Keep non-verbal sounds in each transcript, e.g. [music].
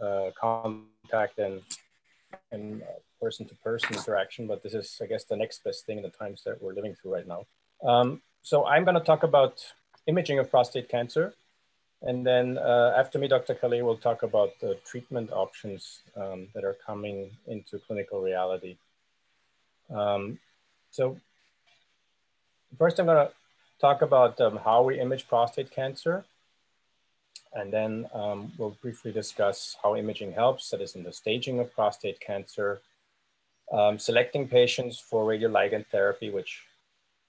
uh, contact and, and person-to-person interaction, but this is, I guess, the next best thing in the times that we're living through right now. Um, so I'm gonna talk about imaging of prostate cancer. And then uh, after me, Dr. Calais will talk about the treatment options um, that are coming into clinical reality. Um, so first I'm gonna talk about um, how we image prostate cancer. And then um, we'll briefly discuss how imaging helps, that is in the staging of prostate cancer, um, selecting patients for radioligand therapy, which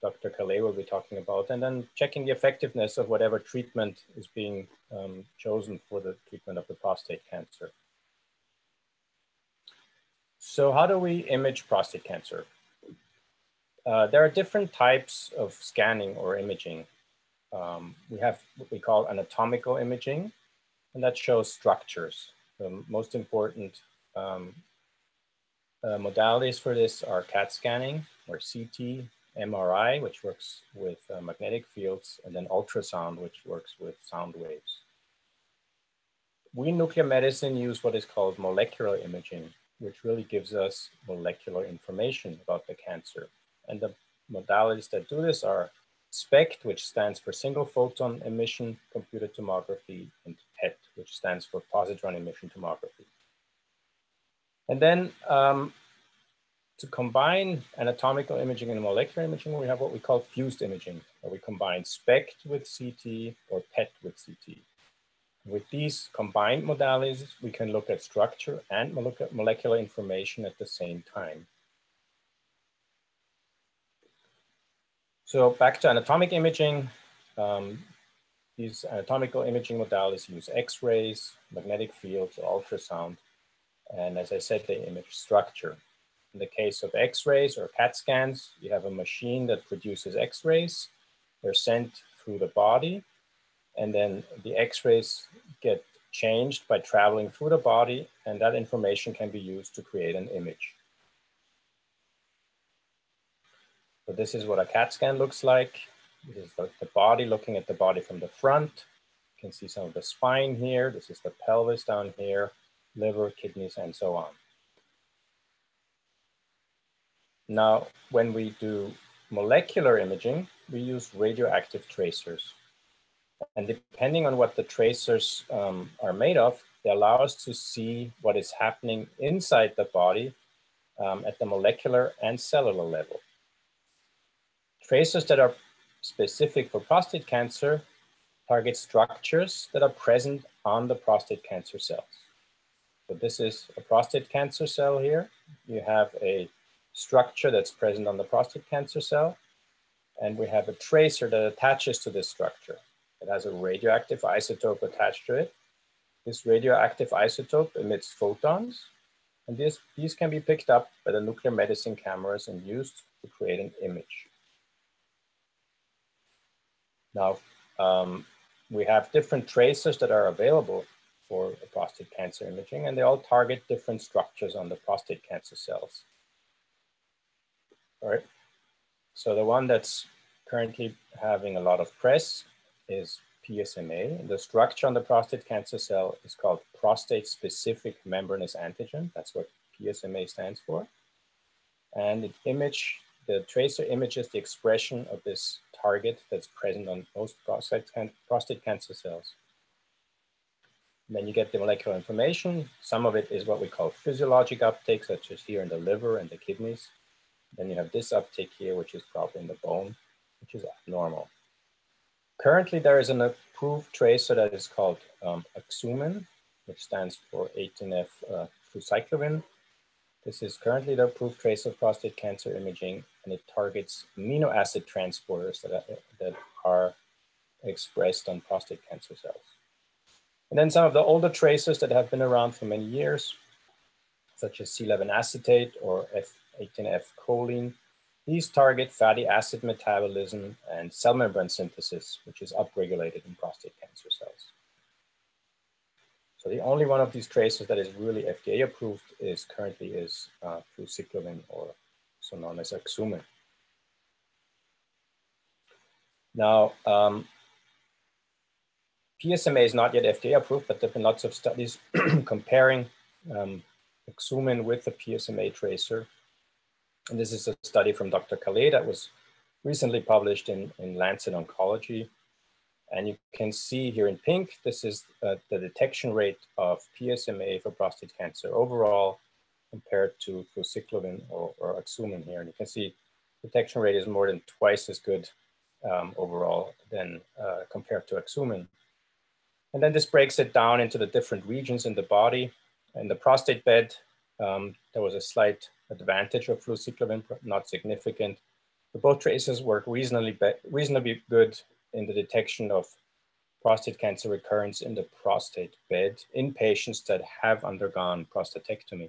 Dr. Calais will be talking about, and then checking the effectiveness of whatever treatment is being um, chosen for the treatment of the prostate cancer. So how do we image prostate cancer? Uh, there are different types of scanning or imaging. Um, we have what we call anatomical imaging, and that shows structures. The most important um, uh, modalities for this are CAT scanning or CT, MRI, which works with uh, magnetic fields, and then ultrasound, which works with sound waves. We in nuclear medicine use what is called molecular imaging, which really gives us molecular information about the cancer. And the modalities that do this are SPECT, which stands for single photon emission computed tomography, and PET, which stands for positron emission tomography. And then um, to combine anatomical imaging and molecular imaging, we have what we call fused imaging, where we combine SPECT with CT or PET with CT. With these combined modalities, we can look at structure and molecular information at the same time. So back to anatomic imaging, um, these anatomical imaging modalities use X-rays, magnetic fields, ultrasound, and as I said, they image structure. In the case of X-rays or CAT scans, you have a machine that produces X-rays. They're sent through the body, and then the X-rays get changed by traveling through the body, and that information can be used to create an image. So this is what a CAT scan looks like. This is the, the body looking at the body from the front. You can see some of the spine here. This is the pelvis down here, liver, kidneys, and so on. Now, when we do molecular imaging, we use radioactive tracers. And depending on what the tracers um, are made of, they allow us to see what is happening inside the body um, at the molecular and cellular level. Tracers that are specific for prostate cancer target structures that are present on the prostate cancer cells. So this is a prostate cancer cell here. You have a structure that's present on the prostate cancer cell. And we have a tracer that attaches to this structure. It has a radioactive isotope attached to it. This radioactive isotope emits photons, and this, these can be picked up by the nuclear medicine cameras and used to create an image. Now, um, we have different tracers that are available for prostate cancer imaging, and they all target different structures on the prostate cancer cells. All right. So the one that's currently having a lot of press is PSMA. The structure on the prostate cancer cell is called prostate specific membranous antigen. That's what PSMA stands for. And it image, the tracer images the expression of this target that's present on most prostate, can prostate cancer cells. And then you get the molecular information. Some of it is what we call physiologic uptake, such as here in the liver and the kidneys. Then you have this uptake here, which is probably in the bone, which is abnormal. Currently, there is an approved tracer that is called um, Axumin, which stands for 18F uh. This is currently the approved tracer of prostate cancer imaging, and it targets amino acid transporters that are, that are expressed on prostate cancer cells. And then some of the older tracers that have been around for many years, such as C11 acetate or F 18F choline. These target fatty acid metabolism and cell membrane synthesis, which is upregulated in prostate cancer cells. So the only one of these tracers that is really FDA approved is currently is uh, fluciclovine or so known as Axumin. Now, um, PSMA is not yet FDA approved, but there have been lots of studies [clears throat] comparing um, with the PSMA tracer. And this is a study from Dr. Calais that was recently published in, in Lancet Oncology. And you can see here in pink, this is uh, the detection rate of PSMA for prostate cancer overall compared to fluciclovine or, or Axumin here. And you can see detection rate is more than twice as good um, overall than uh, compared to Axumin. And then this breaks it down into the different regions in the body. In the prostate bed, um, there was a slight advantage of fluciclovine, not significant. But both traces work reasonably, reasonably good in the detection of prostate cancer recurrence in the prostate bed in patients that have undergone prostatectomy.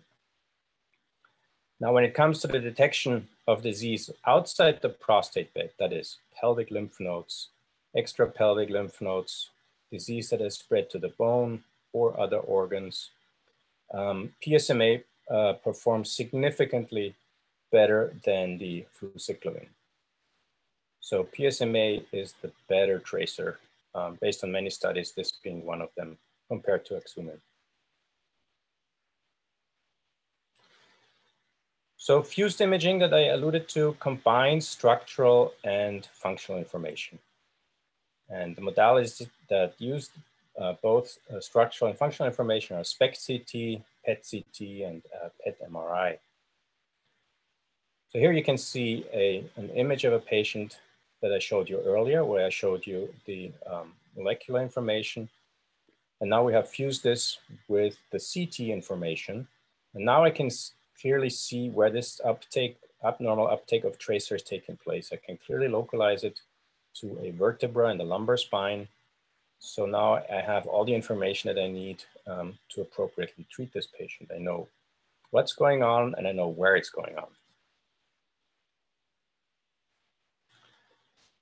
Now, when it comes to the detection of disease outside the prostate bed, that is pelvic lymph nodes, extra pelvic lymph nodes, disease that has spread to the bone or other organs, um, PSMA uh, performs significantly better than the fluciclovine. So PSMA is the better tracer um, based on many studies, this being one of them compared to Axumin. So fused imaging that I alluded to combines structural and functional information. And the modalities that use uh, both uh, structural and functional information are SPECT-CT, PET-CT, and uh, PET-MRI. So here you can see a, an image of a patient that I showed you earlier, where I showed you the um, molecular information. And now we have fused this with the CT information. And now I can clearly see where this uptake, abnormal uptake of tracer is taking place. I can clearly localize it to a vertebra in the lumbar spine. So now I have all the information that I need um, to appropriately treat this patient. I know what's going on and I know where it's going on.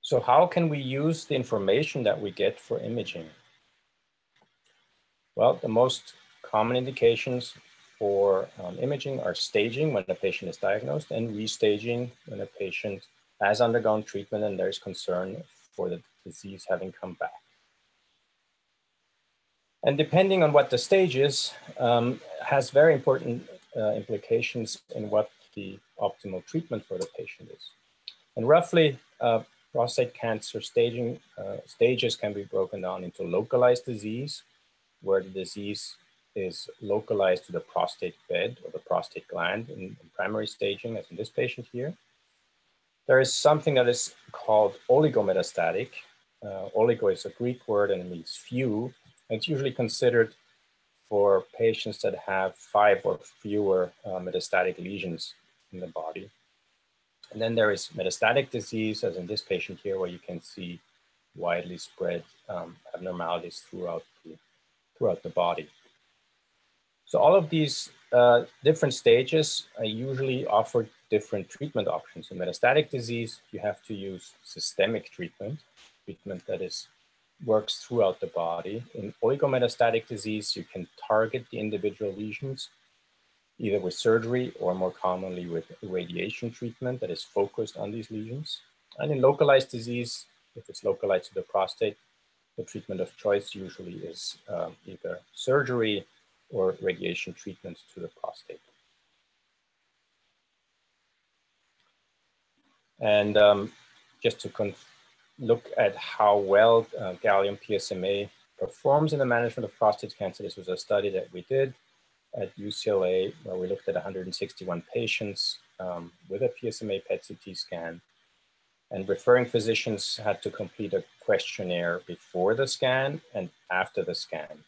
So how can we use the information that we get for imaging? Well, the most common indications for um, imaging are staging when a patient is diagnosed and restaging when a patient has undergone treatment and there's concern for the disease having come back. And depending on what the stage is, um, has very important uh, implications in what the optimal treatment for the patient is. And roughly, uh, prostate cancer staging uh, stages can be broken down into localized disease, where the disease is localized to the prostate bed or the prostate gland in, in primary staging, as in this patient here. There is something that is called oligometastatic. Uh, oligo is a Greek word and it means few. It's usually considered for patients that have five or fewer uh, metastatic lesions in the body. And then there is metastatic disease, as in this patient here, where you can see widely spread um, abnormalities throughout the, throughout the body. So all of these uh, different stages usually offer different treatment options. In metastatic disease, you have to use systemic treatment, treatment that is works throughout the body. In oligometastatic disease, you can target the individual lesions either with surgery or more commonly with radiation treatment that is focused on these lesions. And in localized disease, if it's localized to the prostate, the treatment of choice usually is um, either surgery or radiation treatment to the prostate. And um, just to look at how well uh, gallium PSMA performs in the management of prostate cancer, this was a study that we did at UCLA where we looked at 161 patients um, with a PSMA PET-CT scan. And referring physicians had to complete a questionnaire before the scan and after the scan.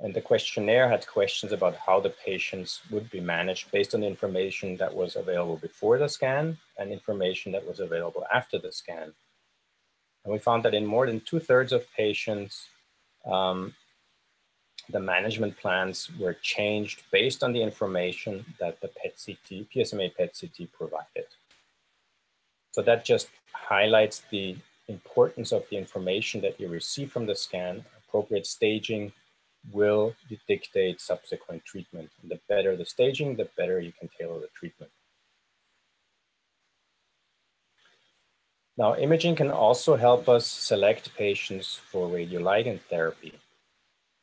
And the questionnaire had questions about how the patients would be managed based on the information that was available before the scan and information that was available after the scan. And we found that in more than two thirds of patients, um, the management plans were changed based on the information that the PET-CT, PSMA PET-CT provided. So that just highlights the importance of the information that you receive from the scan, appropriate staging, will dictate subsequent treatment. And the better the staging, the better you can tailor the treatment. Now, imaging can also help us select patients for radioligand therapy.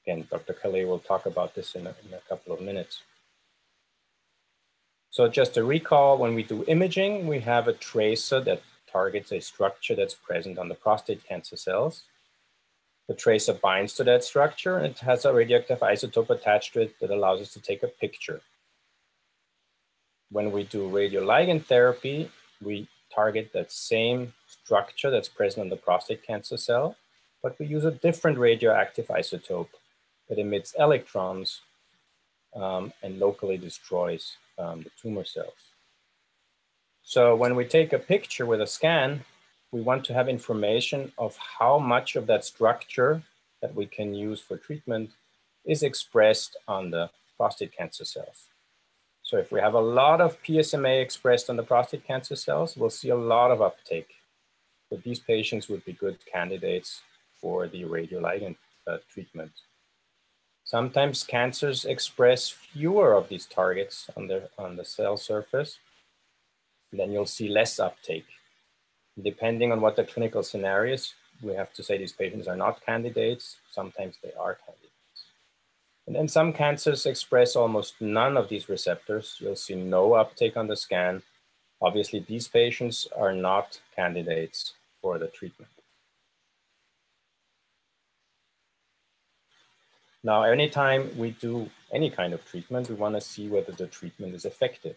Again, Dr. Calais will talk about this in a, in a couple of minutes. So just to recall, when we do imaging, we have a tracer that targets a structure that's present on the prostate cancer cells. The tracer binds to that structure and it has a radioactive isotope attached to it that allows us to take a picture. When we do radioligand therapy, we target that same structure that's present on the prostate cancer cell, but we use a different radioactive isotope that emits electrons um, and locally destroys um, the tumor cells. So when we take a picture with a scan, we want to have information of how much of that structure that we can use for treatment is expressed on the prostate cancer cells. So if we have a lot of PSMA expressed on the prostate cancer cells, we'll see a lot of uptake. So these patients would be good candidates for the radioligand uh, treatment. Sometimes cancers express fewer of these targets on the, on the cell surface. Then you'll see less uptake. Depending on what the clinical scenario is, we have to say these patients are not candidates. Sometimes they are candidates. And then some cancers express almost none of these receptors. You'll see no uptake on the scan. Obviously, these patients are not candidates for the treatment. Now, anytime we do any kind of treatment, we want to see whether the treatment is effective.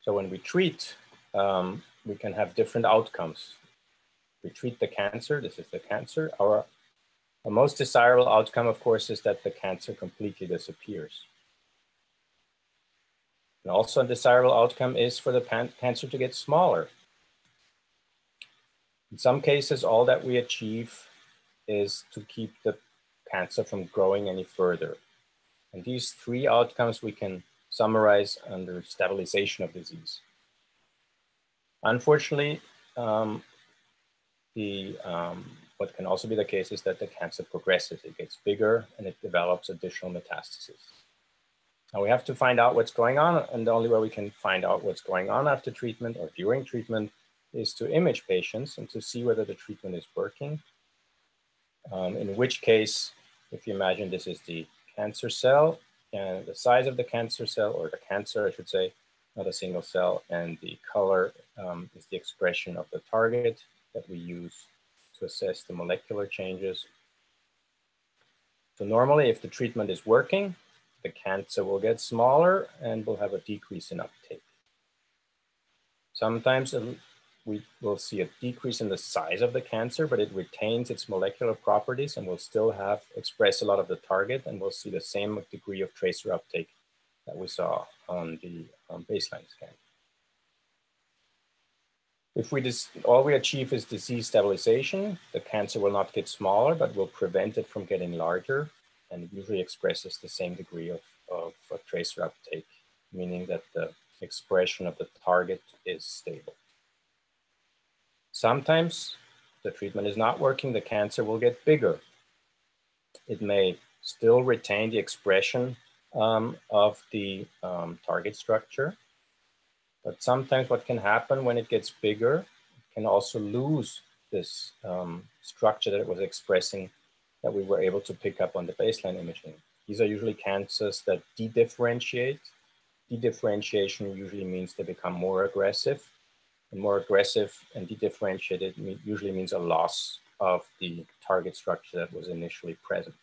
So when we treat, um, we can have different outcomes. We treat the cancer, this is the cancer, our a most desirable outcome, of course, is that the cancer completely disappears. And also a desirable outcome is for the cancer to get smaller. In some cases, all that we achieve is to keep the cancer from growing any further. And these three outcomes we can summarize under stabilization of disease. Unfortunately, um, the um, what can also be the case is that the cancer progresses, it gets bigger and it develops additional metastases. Now we have to find out what's going on and the only way we can find out what's going on after treatment or during treatment is to image patients and to see whether the treatment is working. Um, in which case, if you imagine this is the cancer cell and the size of the cancer cell or the cancer, I should say, not a single cell, and the color um, is the expression of the target that we use to assess the molecular changes. So normally if the treatment is working, the cancer will get smaller and we'll have a decrease in uptake. Sometimes we will see a decrease in the size of the cancer, but it retains its molecular properties and will still have express a lot of the target and we'll see the same degree of tracer uptake that we saw on the um, baseline scan. If we all we achieve is disease stabilization, the cancer will not get smaller, but will prevent it from getting larger and it usually expresses the same degree of, of, of tracer uptake, meaning that the expression of the target is stable. Sometimes the treatment is not working, the cancer will get bigger. It may still retain the expression um, of the um, target structure, but sometimes what can happen when it gets bigger, it can also lose this um, structure that it was expressing that we were able to pick up on the baseline imaging. These are usually cancers that de-differentiate. De-differentiation usually means they become more aggressive. And more aggressive and de-differentiated usually means a loss of the target structure that was initially present.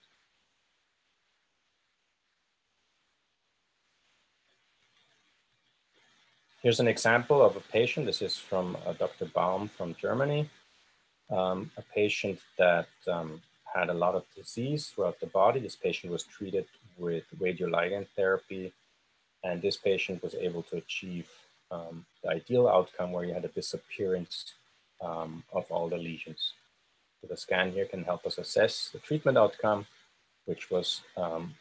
Here's an example of a patient. This is from uh, Dr. Baum from Germany. Um, a patient that um, had a lot of disease throughout the body. This patient was treated with radioligand therapy, and this patient was able to achieve um, the ideal outcome where he had a disappearance um, of all the lesions. So the scan here can help us assess the treatment outcome, which was um,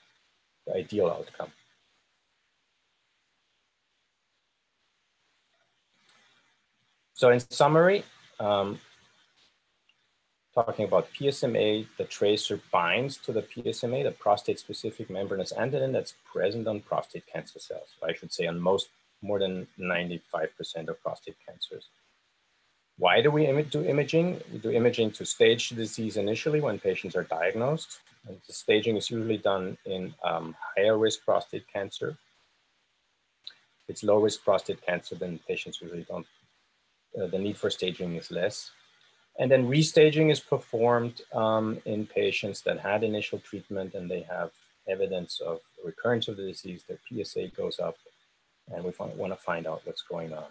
the ideal outcome. So in summary, um, talking about PSMA, the tracer binds to the PSMA, the prostate-specific membranous antigen that's present on prostate cancer cells. I should say on most, more than 95% of prostate cancers. Why do we do imaging? We do imaging to stage the disease initially when patients are diagnosed. And the staging is usually done in um, higher risk prostate cancer. It's low risk prostate cancer, then patients usually don't, uh, the need for staging is less. And then restaging is performed um, in patients that had initial treatment and they have evidence of recurrence of the disease, their PSA goes up, and we want to find out what's going on.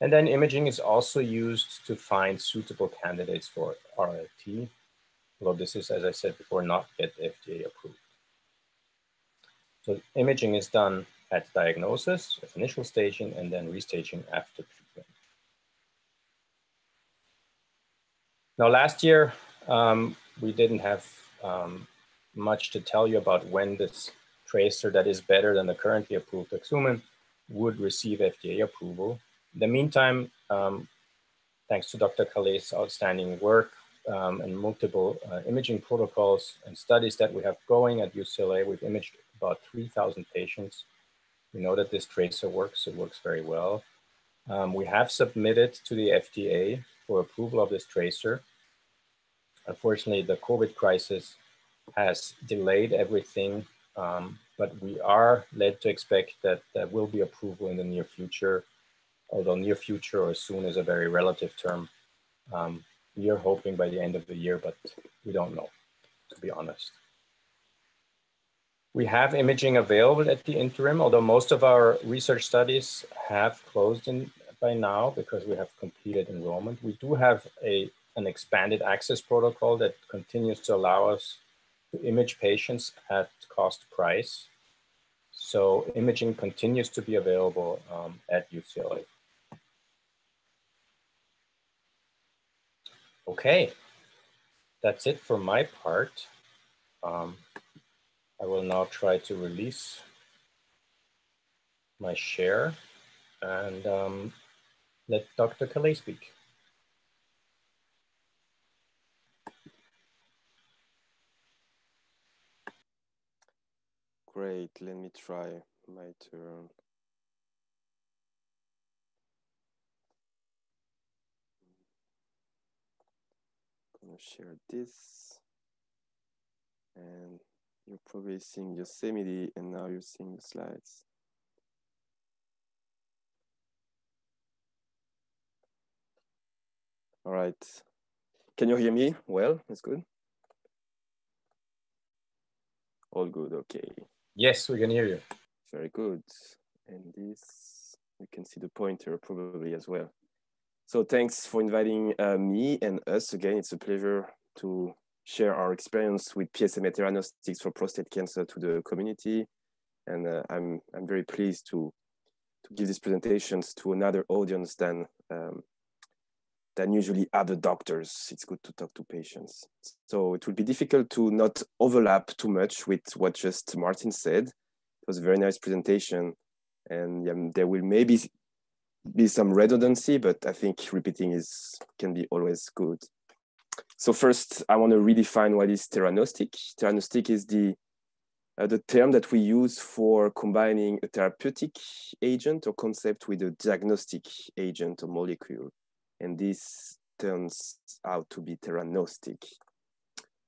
And then imaging is also used to find suitable candidates for RLT, although this is, as I said before, not yet FDA approved. So imaging is done at diagnosis, initial staging, and then restaging after treatment. Now, last year, um, we didn't have um, much to tell you about when this tracer that is better than the currently approved Axumin would receive FDA approval. In the meantime, um, thanks to Dr. Calais' outstanding work um, and multiple uh, imaging protocols and studies that we have going at UCLA, we've imaged about 3,000 patients. We know that this tracer works, it works very well. Um, we have submitted to the FDA for approval of this tracer. Unfortunately, the COVID crisis has delayed everything, um, but we are led to expect that there will be approval in the near future, although near future or soon is a very relative term. Um, we are hoping by the end of the year, but we don't know, to be honest. We have imaging available at the interim, although most of our research studies have closed in by now because we have completed enrollment. We do have a, an expanded access protocol that continues to allow us to image patients at cost price. So imaging continues to be available um, at UCLA. Okay, that's it for my part. Um, I will now try to release my share and um, let Dr. Calais speak. Great, let me try my turn. I'm gonna share this. And you're probably seeing Yosemite and now you're seeing the slides. All right. Can you hear me well? That's good. All good, okay. Yes, we can hear you. Very good. And this, you can see the pointer probably as well. So thanks for inviting uh, me and us again. It's a pleasure to share our experience with PSMA theranostics for prostate cancer to the community. And uh, I'm, I'm very pleased to, to give these presentations to another audience than, um, than usually other doctors. It's good to talk to patients. So it will be difficult to not overlap too much with what just Martin said. It was a very nice presentation. And um, there will maybe be some redundancy, but I think repeating is can be always good. So first, I want to redefine what is theranostic. Theranostic is the uh, the term that we use for combining a therapeutic agent or concept with a diagnostic agent or molecule. And this turns out to be theranostic.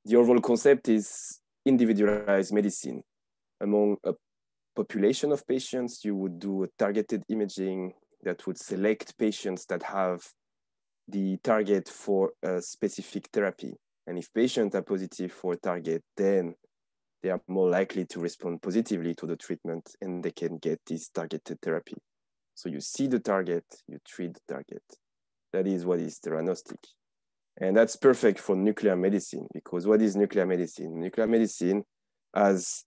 The overall concept is individualized medicine. Among a population of patients, you would do a targeted imaging that would select patients that have the target for a specific therapy. And if patients are positive for a target, then they are more likely to respond positively to the treatment and they can get this targeted therapy. So you see the target, you treat the target. That is what is theranostic. And that's perfect for nuclear medicine because what is nuclear medicine? Nuclear medicine, as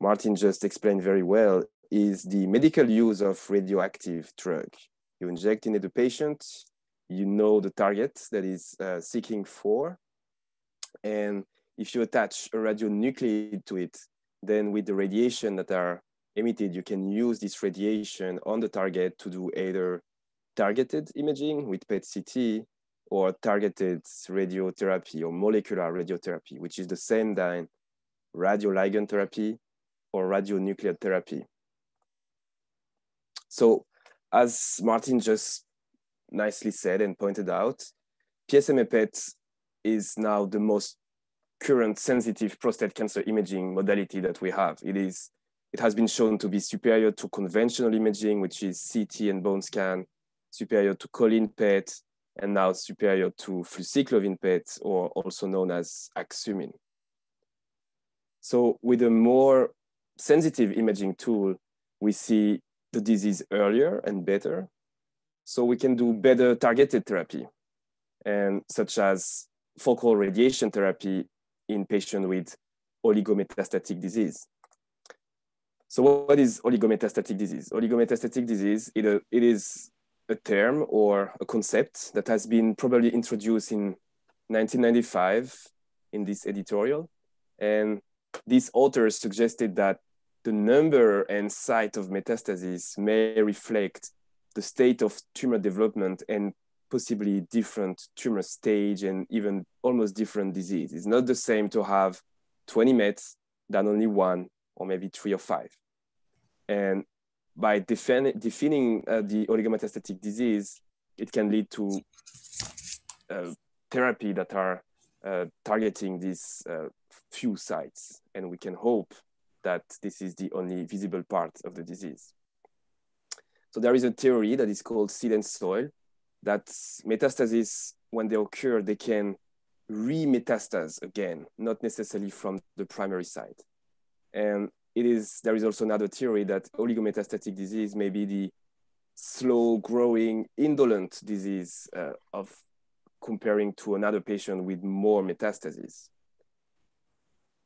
Martin just explained very well, is the medical use of radioactive drug. You inject into the patient, you know the target that is uh, seeking for. And if you attach a radionuclide to it, then with the radiation that are emitted, you can use this radiation on the target to do either targeted imaging with PET-CT or targeted radiotherapy or molecular radiotherapy, which is the same than radioligand therapy or radionuclide therapy. So as Martin just nicely said and pointed out, PSMA PET is now the most current sensitive prostate cancer imaging modality that we have. It is, it has been shown to be superior to conventional imaging, which is CT and bone scan, superior to choline PET, and now superior to fluciclovine PET, or also known as Axumin. So with a more sensitive imaging tool, we see the disease earlier and better. So we can do better targeted therapy, and such as focal radiation therapy in patients with oligometastatic disease. So what is oligometastatic disease? Oligometastatic disease, it, uh, it is a term or a concept that has been probably introduced in 1995 in this editorial. And these authors suggested that the number and site of metastasis may reflect the state of tumor development and possibly different tumor stage and even almost different disease. It's not the same to have 20 mets than only one or maybe three or five. And by defini defining uh, the oligometastatic disease, it can lead to uh, therapy that are uh, targeting these uh, few sites. And we can hope that this is the only visible part of the disease. So there is a theory that is called seed and soil, that metastases, when they occur, they can re-metastase again, not necessarily from the primary site. And it is, there is also another theory that oligometastatic disease may be the slow growing indolent disease uh, of comparing to another patient with more metastases.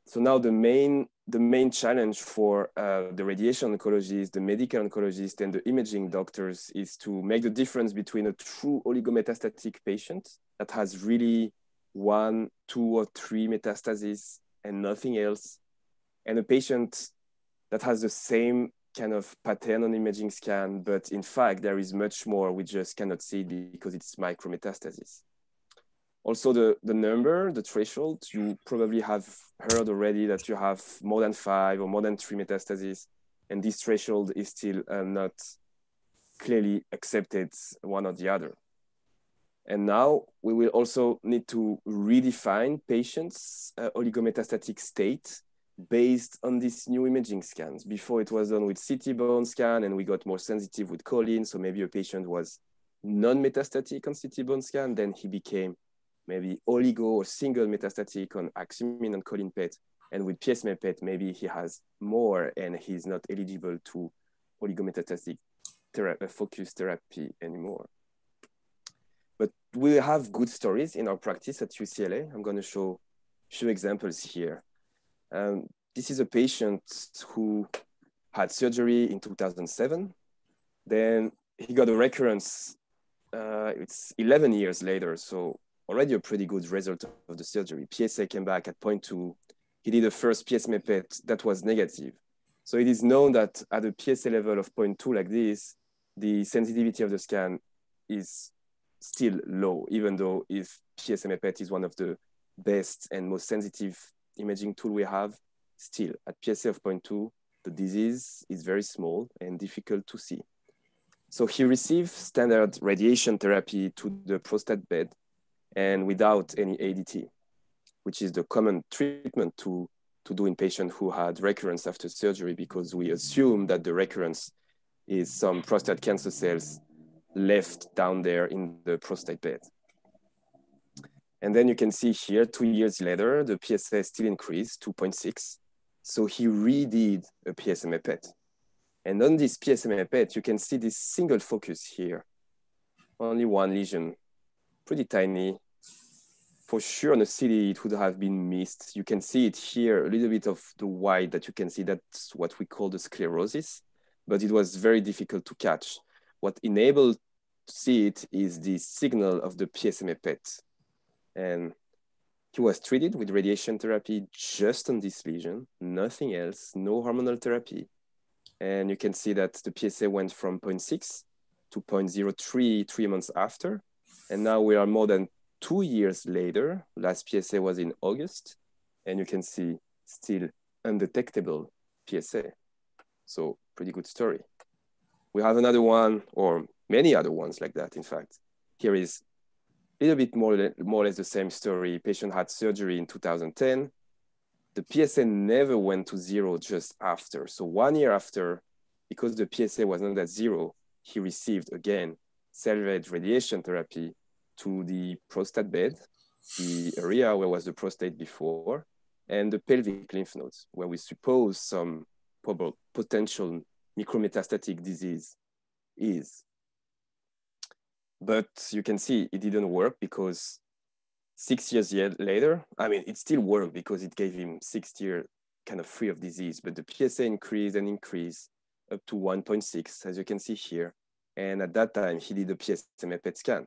So now the main the main challenge for uh, the radiation oncologists, the medical oncologists, and the imaging doctors is to make the difference between a true oligometastatic patient that has really one, two, or three metastases and nothing else, and a patient that has the same kind of pattern on imaging scan, but in fact, there is much more we just cannot see because it's micrometastasis. Also the, the number, the threshold, you probably have heard already that you have more than five or more than three metastases, and this threshold is still uh, not clearly accepted one or the other. And now we will also need to redefine patients' uh, oligometastatic state based on these new imaging scans. Before it was done with CT bone scan and we got more sensitive with choline. So maybe a patient was non-metastatic on CT bone scan, then he became maybe oligo or single metastatic on Axumin and choline PET. And with PSMA PET, maybe he has more and he's not eligible to oligometastatic thera uh, focus therapy anymore. But we have good stories in our practice at UCLA. I'm going to show few examples here. Um, this is a patient who had surgery in 2007. Then he got a recurrence. Uh, it's 11 years later, so already a pretty good result of the surgery. PSA came back at 0.2. He did a first PSMA PET that was negative. So it is known that at a PSA level of 0.2 like this, the sensitivity of the scan is still low, even though if PSMA PET is one of the best and most sensitive imaging tool we have, still at PSA of 0.2, the disease is very small and difficult to see. So he received standard radiation therapy to the prostate bed and without any ADT, which is the common treatment to, to do in patients who had recurrence after surgery because we assume that the recurrence is some prostate cancer cells left down there in the prostate bed. And then you can see here, two years later, the PSA still increased 2.6. So he redid a PSMA PET. And on this PSMA PET, you can see this single focus here, only one lesion pretty tiny. For sure, in the CT, it would have been missed. You can see it here, a little bit of the white that you can see. That's what we call the sclerosis, but it was very difficult to catch. What enabled to see it is the signal of the PSMA PET. And he was treated with radiation therapy just on this lesion, nothing else, no hormonal therapy. And you can see that the PSA went from 0.6 to 0.03 three months after. And now we are more than two years later. Last PSA was in August, and you can see still undetectable PSA. So pretty good story. We have another one, or many other ones like that, in fact. here is a little bit more, more or less the same story. Patient had surgery in 2010. The PSA never went to zero just after. So one year after, because the PSA was not at zero, he received again salvage radiation therapy to the prostate bed, the area where was the prostate before, and the pelvic lymph nodes, where we suppose some probable potential micrometastatic disease is. But you can see it didn't work because six years later, I mean, it still worked because it gave him six years kind of free of disease, but the PSA increased and increased up to 1.6, as you can see here. And at that time, he did a PSMA PET scan.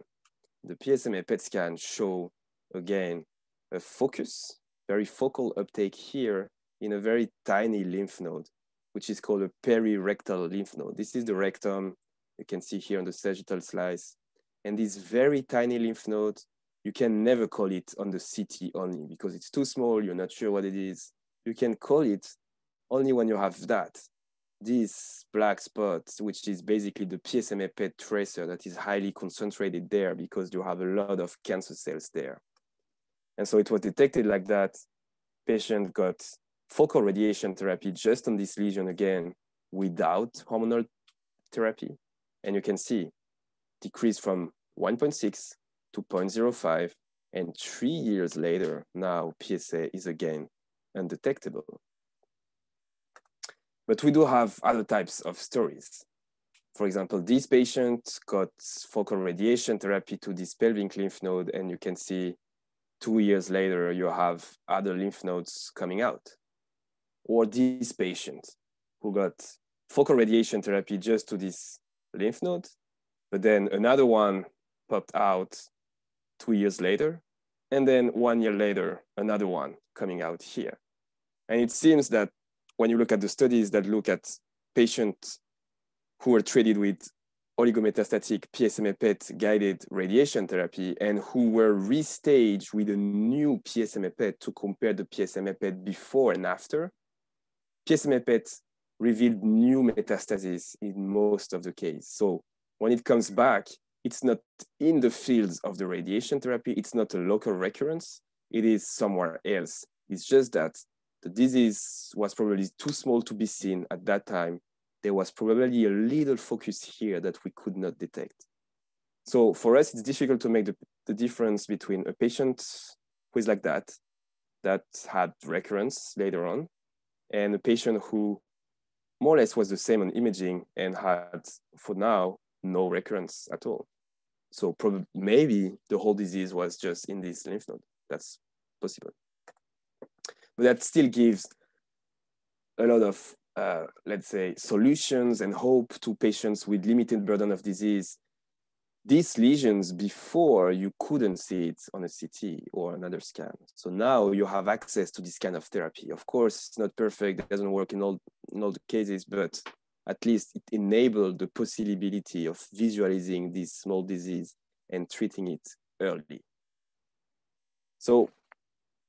The PSMA PET scan show again a focus, very focal uptake here in a very tiny lymph node, which is called a perirectal lymph node. This is the rectum, you can see here on the sagittal slice. And this very tiny lymph node, you can never call it on the CT only because it's too small, you're not sure what it is. You can call it only when you have that this black spot, which is basically the PSMA PET tracer that is highly concentrated there because you have a lot of cancer cells there. And so it was detected like that. Patient got focal radiation therapy just on this lesion again without hormonal therapy. And you can see decrease from 1.6 to 0.05. And three years later, now PSA is again undetectable. But we do have other types of stories. For example, this patient got focal radiation therapy to this pelvic lymph node, and you can see two years later, you have other lymph nodes coming out. Or this patient who got focal radiation therapy just to this lymph node, but then another one popped out two years later, and then one year later, another one coming out here. And it seems that when you look at the studies that look at patients who were treated with oligometastatic PSMA PET guided radiation therapy and who were restaged with a new PSMA PET to compare the PSMA PET before and after, PSMA PET revealed new metastases in most of the case. So when it comes back, it's not in the fields of the radiation therapy, it's not a local recurrence, it is somewhere else. It's just that the disease was probably too small to be seen at that time. There was probably a little focus here that we could not detect. So for us, it's difficult to make the, the difference between a patient who is like that, that had recurrence later on, and a patient who more or less was the same on imaging and had, for now, no recurrence at all. So probably maybe the whole disease was just in this lymph node. That's possible but that still gives a lot of, uh, let's say, solutions and hope to patients with limited burden of disease. These lesions before you couldn't see it on a CT or another scan. So now you have access to this kind of therapy. Of course, it's not perfect, it doesn't work in all, in all the cases, but at least it enabled the possibility of visualizing this small disease and treating it early. So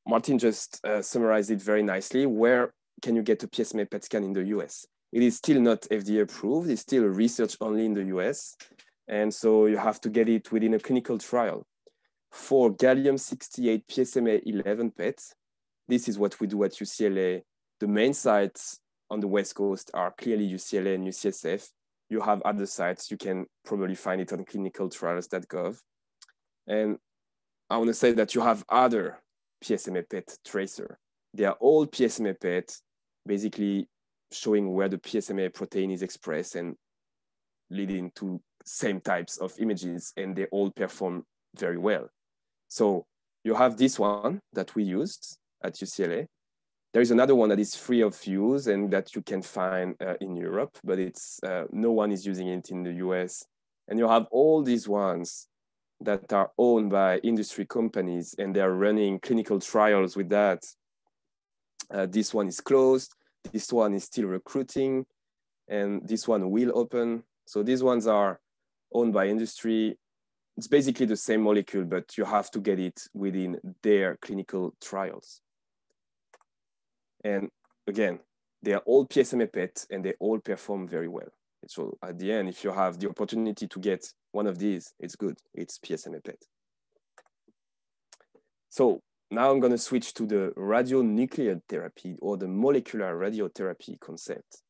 Martin just uh, summarized it very nicely. Where can you get a PSMA PET scan in the US? It is still not FDA approved. It's still research only in the US. And so you have to get it within a clinical trial. For gallium-68 PSMA 11 PET, this is what we do at UCLA. The main sites on the West Coast are clearly UCLA and UCSF. You have other sites, you can probably find it on clinicaltrials.gov. And I want to say that you have other PSMA PET tracer. They are all PSMA PET, basically showing where the PSMA protein is expressed and leading to same types of images, and they all perform very well. So you have this one that we used at UCLA. There is another one that is free of use and that you can find uh, in Europe, but it's uh, no one is using it in the US. And you have all these ones that are owned by industry companies and they're running clinical trials with that. Uh, this one is closed, this one is still recruiting, and this one will open. So these ones are owned by industry. It's basically the same molecule, but you have to get it within their clinical trials. And again, they are all PSMA PET and they all perform very well. So at the end, if you have the opportunity to get one of these, it's good. It's PSMA PET. So now I'm going to switch to the radionuclide therapy or the molecular radiotherapy concept.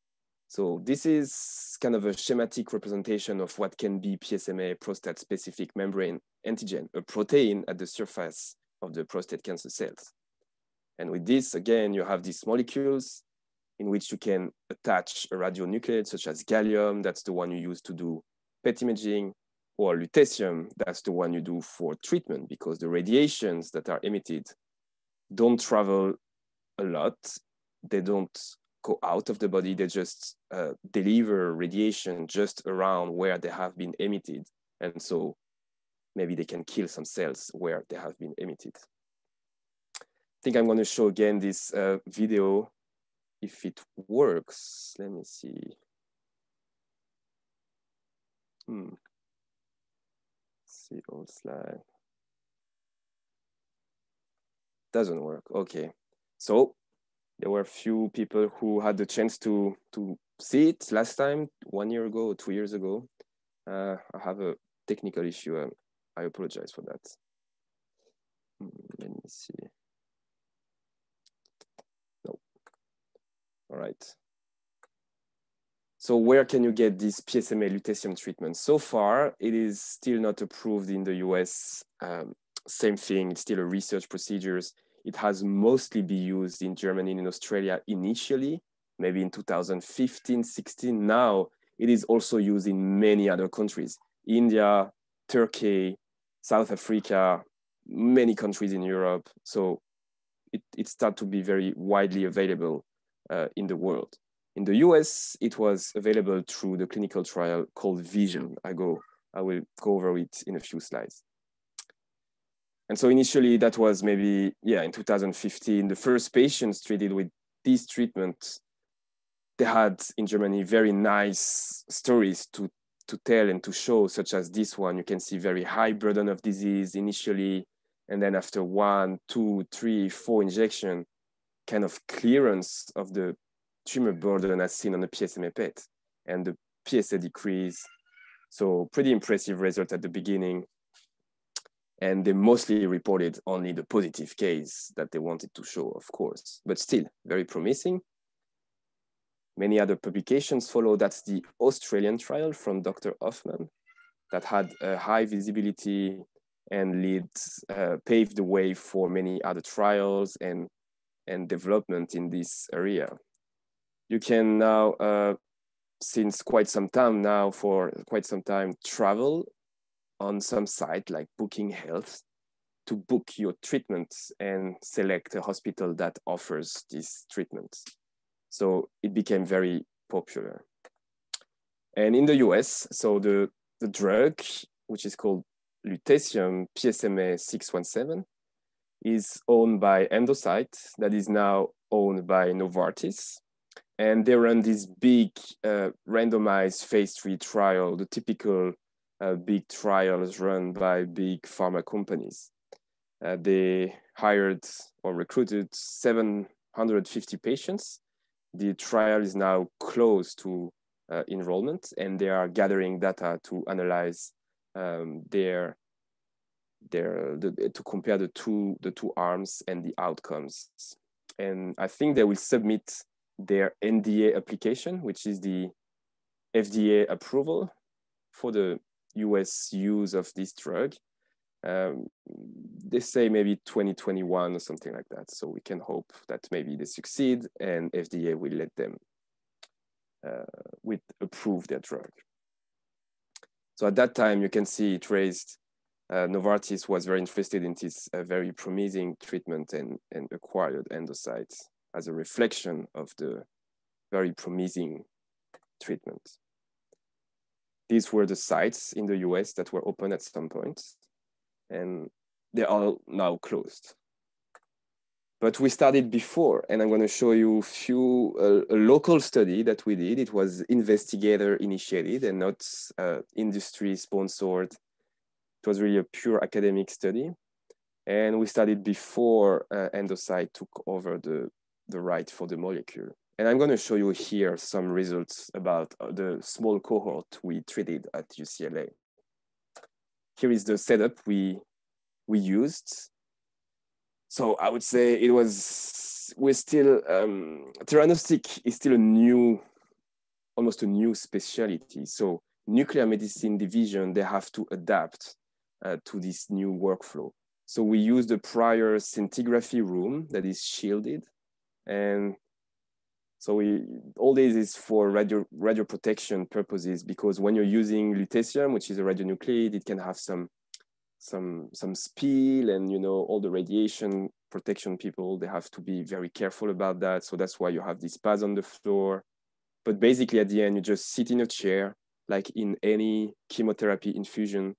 So this is kind of a schematic representation of what can be PSMA prostate specific membrane antigen, a protein at the surface of the prostate cancer cells. And with this, again, you have these molecules in which you can attach a radionuclide such as gallium, that's the one you use to do PET imaging, or lutetium, that's the one you do for treatment because the radiations that are emitted don't travel a lot. They don't go out of the body, they just uh, deliver radiation just around where they have been emitted. And so maybe they can kill some cells where they have been emitted. I think I'm going to show again this uh, video if it works. Let me see. Hmm. See old slide. Doesn't work. Okay. So there were few people who had the chance to to see it last time, one year ago, two years ago. Uh, I have a technical issue. Um, I apologize for that. Hmm, let me see. All right. So where can you get this PSMA lutetium treatment? So far, it is still not approved in the US. Um, same thing, it's still a research procedures. It has mostly been used in Germany and in Australia initially, maybe in 2015, 16. Now it is also used in many other countries, India, Turkey, South Africa, many countries in Europe. So it, it started to be very widely available uh, in the world. In the US, it was available through the clinical trial called Vision. I go, I will go over it in a few slides. And so initially that was maybe, yeah, in 2015, the first patients treated with this treatment, they had in Germany very nice stories to, to tell and to show, such as this one. You can see very high burden of disease initially, and then after one, two, three, four injection, kind of clearance of the tumor burden as seen on the PSMA PET and the PSA decrease. So pretty impressive result at the beginning and they mostly reported only the positive case that they wanted to show, of course, but still very promising. Many other publications follow. That's the Australian trial from Dr. Hofman that had a high visibility and lead, uh, paved the way for many other trials and, and development in this area. You can now, uh, since quite some time now, for quite some time, travel on some site like Booking Health to book your treatments and select a hospital that offers this treatment. So it became very popular. And in the US, so the, the drug, which is called lutetium PSMA 617, is owned by Endocyte, that is now owned by Novartis. And they run this big uh, randomized phase three trial, the typical uh, big trials run by big pharma companies. Uh, they hired or recruited 750 patients. The trial is now close to uh, enrollment and they are gathering data to analyze um, their their the, to compare the two the two arms and the outcomes and i think they will submit their nda application which is the fda approval for the US use of this drug. Um, they say maybe 2021 or something like that. So we can hope that maybe they succeed and FDA will let them uh, with approve their drug. So at that time, you can see it raised, Novartis was very interested in this uh, very promising treatment and, and acquired endocytes as a reflection of the very promising treatment. These were the sites in the US that were open at some point, and they're now closed. But we started before, and I'm going to show you a few uh, a local study that we did. It was investigator initiated and not uh, industry sponsored. It was really a pure academic study, and we started before uh, Endocyte took over the the right for the molecule. And I'm going to show you here some results about uh, the small cohort we treated at UCLA. Here is the setup we, we used. So I would say it was, we're still, um, theranostic is still a new, almost a new specialty. So nuclear medicine division, they have to adapt Uh, to this new workflow. So we use the prior scintigraphy room that is shielded. And so we, all this is for radio, radio protection purposes because when you're using lutetium, which is a radionuclide, it can have some, some, some spill and you know all the radiation protection people, they have to be very careful about that. So that's why you have these pads on the floor. But basically at the end, you just sit in a chair, like in any chemotherapy infusion,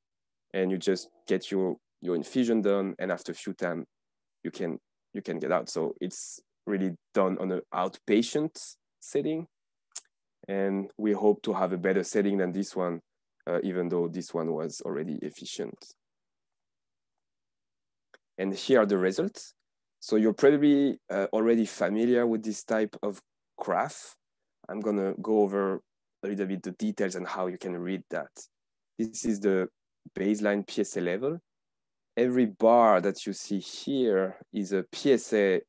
and you just get your, your infusion done. And after a few time, you can, you can get out. So it's really done on an outpatient setting. And we hope to have a better setting than this one, uh, even though this one was already efficient. And here are the results. So you're probably uh, already familiar with this type of graph. I'm gonna go over a little bit the details and how you can read that. This is the baseline PSA level. Every bar that you see here is a PSA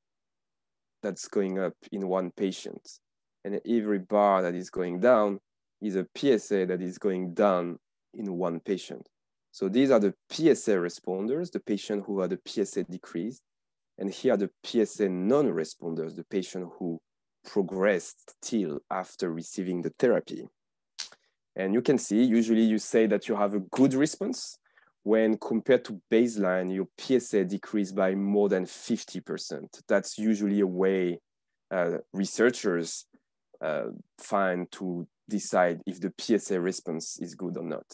that's going up in one patient. And every bar that is going down is a PSA that is going down in one patient. So these are the PSA responders, the patient who had a PSA decreased. And here are the PSA non-responders, the patient who progressed till after receiving the therapy. And you can see, usually you say that you have a good response when compared to baseline, your PSA decreased by more than 50%. That's usually a way uh, researchers uh, find to decide if the PSA response is good or not.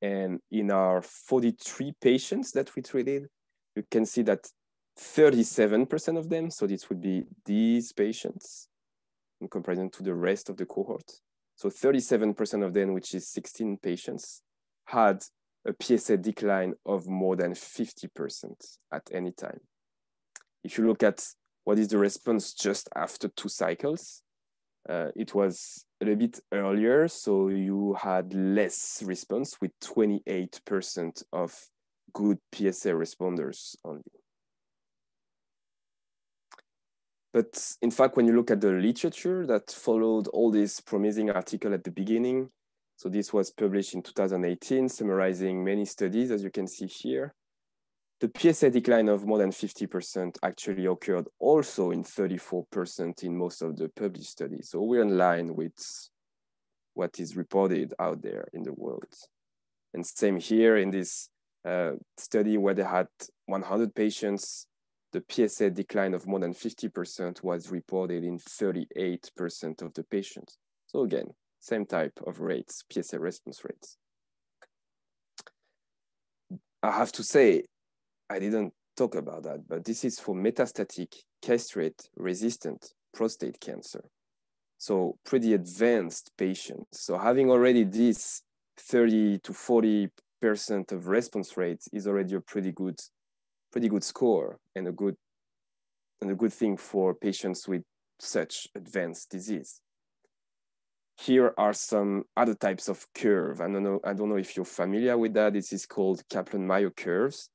And in our 43 patients that we treated, you can see that 37% of them, so this would be these patients in comparison to the rest of the cohort. So 37% of them, which is 16 patients, had a PSA decline of more than 50% at any time. If you look at what is the response just after two cycles, uh, it was a little bit earlier, so you had less response with 28% of good PSA responders only. But in fact, when you look at the literature that followed all this promising article at the beginning, so this was published in 2018, summarizing many studies, as you can see here. The PSA decline of more than 50% actually occurred also in 34% in most of the published studies. So we're in line with what is reported out there in the world. And same here in this uh, study where they had 100 patients, the PSA decline of more than 50% was reported in 38% of the patients. So again, same type of rates, PSA response rates. I have to say, I didn't talk about that, but this is for metastatic castrate resistant prostate cancer. So pretty advanced patients. So having already this 30 to 40% of response rate is already a pretty good, pretty good score and a good, and a good thing for patients with such advanced disease here are some other types of curve. I don't know, I don't know if you're familiar with that. This is called Kaplan-Meier curves.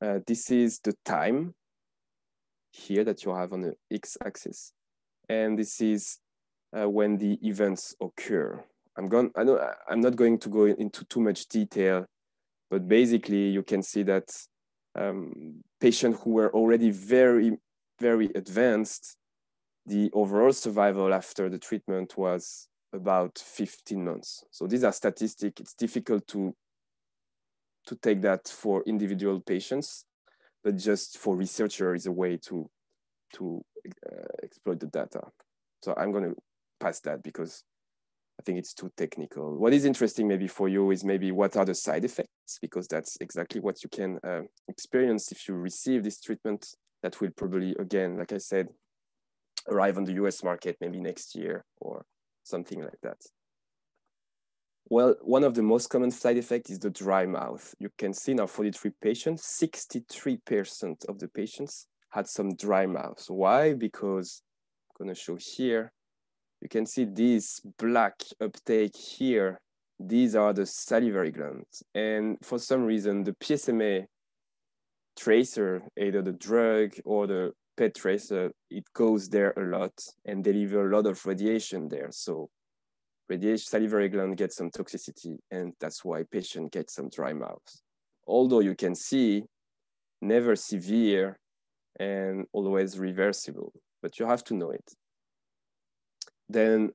Uh, this is the time here that you have on the x-axis. And this is uh, when the events occur. I'm, going, I I'm not going to go into too much detail, but basically you can see that um, patients who were already very, very advanced, the overall survival after the treatment was about 15 months. So these are statistics. It's difficult to, to take that for individual patients, but just for researcher is a way to, to uh, exploit the data. So I'm going to pass that because I think it's too technical. What is interesting maybe for you is maybe what are the side effects, because that's exactly what you can uh, experience if you receive this treatment that will probably, again, like I said, arrive on the US market maybe next year or something like that. Well, one of the most common side effects is the dry mouth. You can see in our 43 patients, 63% of the patients had some dry mouth. Why? Because, I'm gonna show here. You can see this black uptake here. These are the salivary glands. And for some reason, the PSMA tracer, either the drug or the PET tracer, it goes there a lot and deliver a lot of radiation there. So radiation salivary gland gets some toxicity and that's why patient gets some dry mouth. Although you can see never severe and always reversible, but you have to know it. Then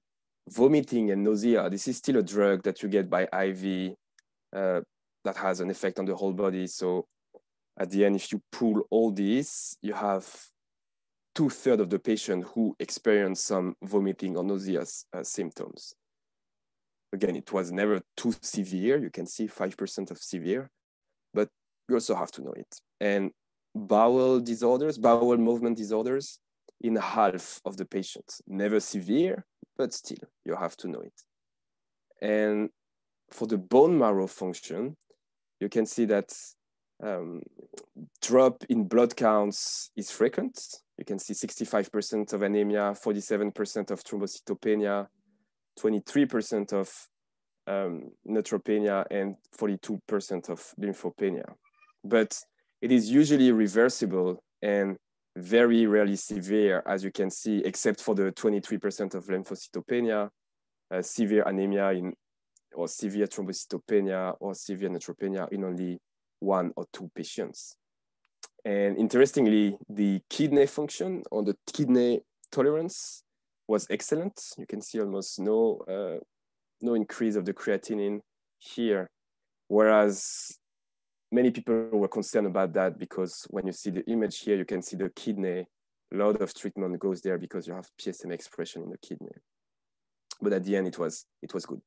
vomiting and nausea, this is still a drug that you get by IV uh, that has an effect on the whole body. So at the end, if you pull all this, you have two thirds of the patient who experience some vomiting or nausea uh, symptoms. Again, it was never too severe. You can see 5% of severe, but you also have to know it. And bowel disorders, bowel movement disorders in half of the patients, never severe, but still you have to know it. And for the bone marrow function, you can see that um, drop in blood counts is frequent. You can see 65% of anemia, 47% of thrombocytopenia, 23% of um, neutropenia, and 42% of lymphopenia. But it is usually reversible and very rarely severe, as you can see, except for the 23% of lymphocytopenia, uh, severe anemia in, or severe thrombocytopenia or severe neutropenia in only one or two patients. And interestingly, the kidney function or the kidney tolerance was excellent. You can see almost no, uh, no increase of the creatinine here, whereas many people were concerned about that because when you see the image here, you can see the kidney, a lot of treatment goes there because you have PSM expression in the kidney. But at the end, it was, it was good.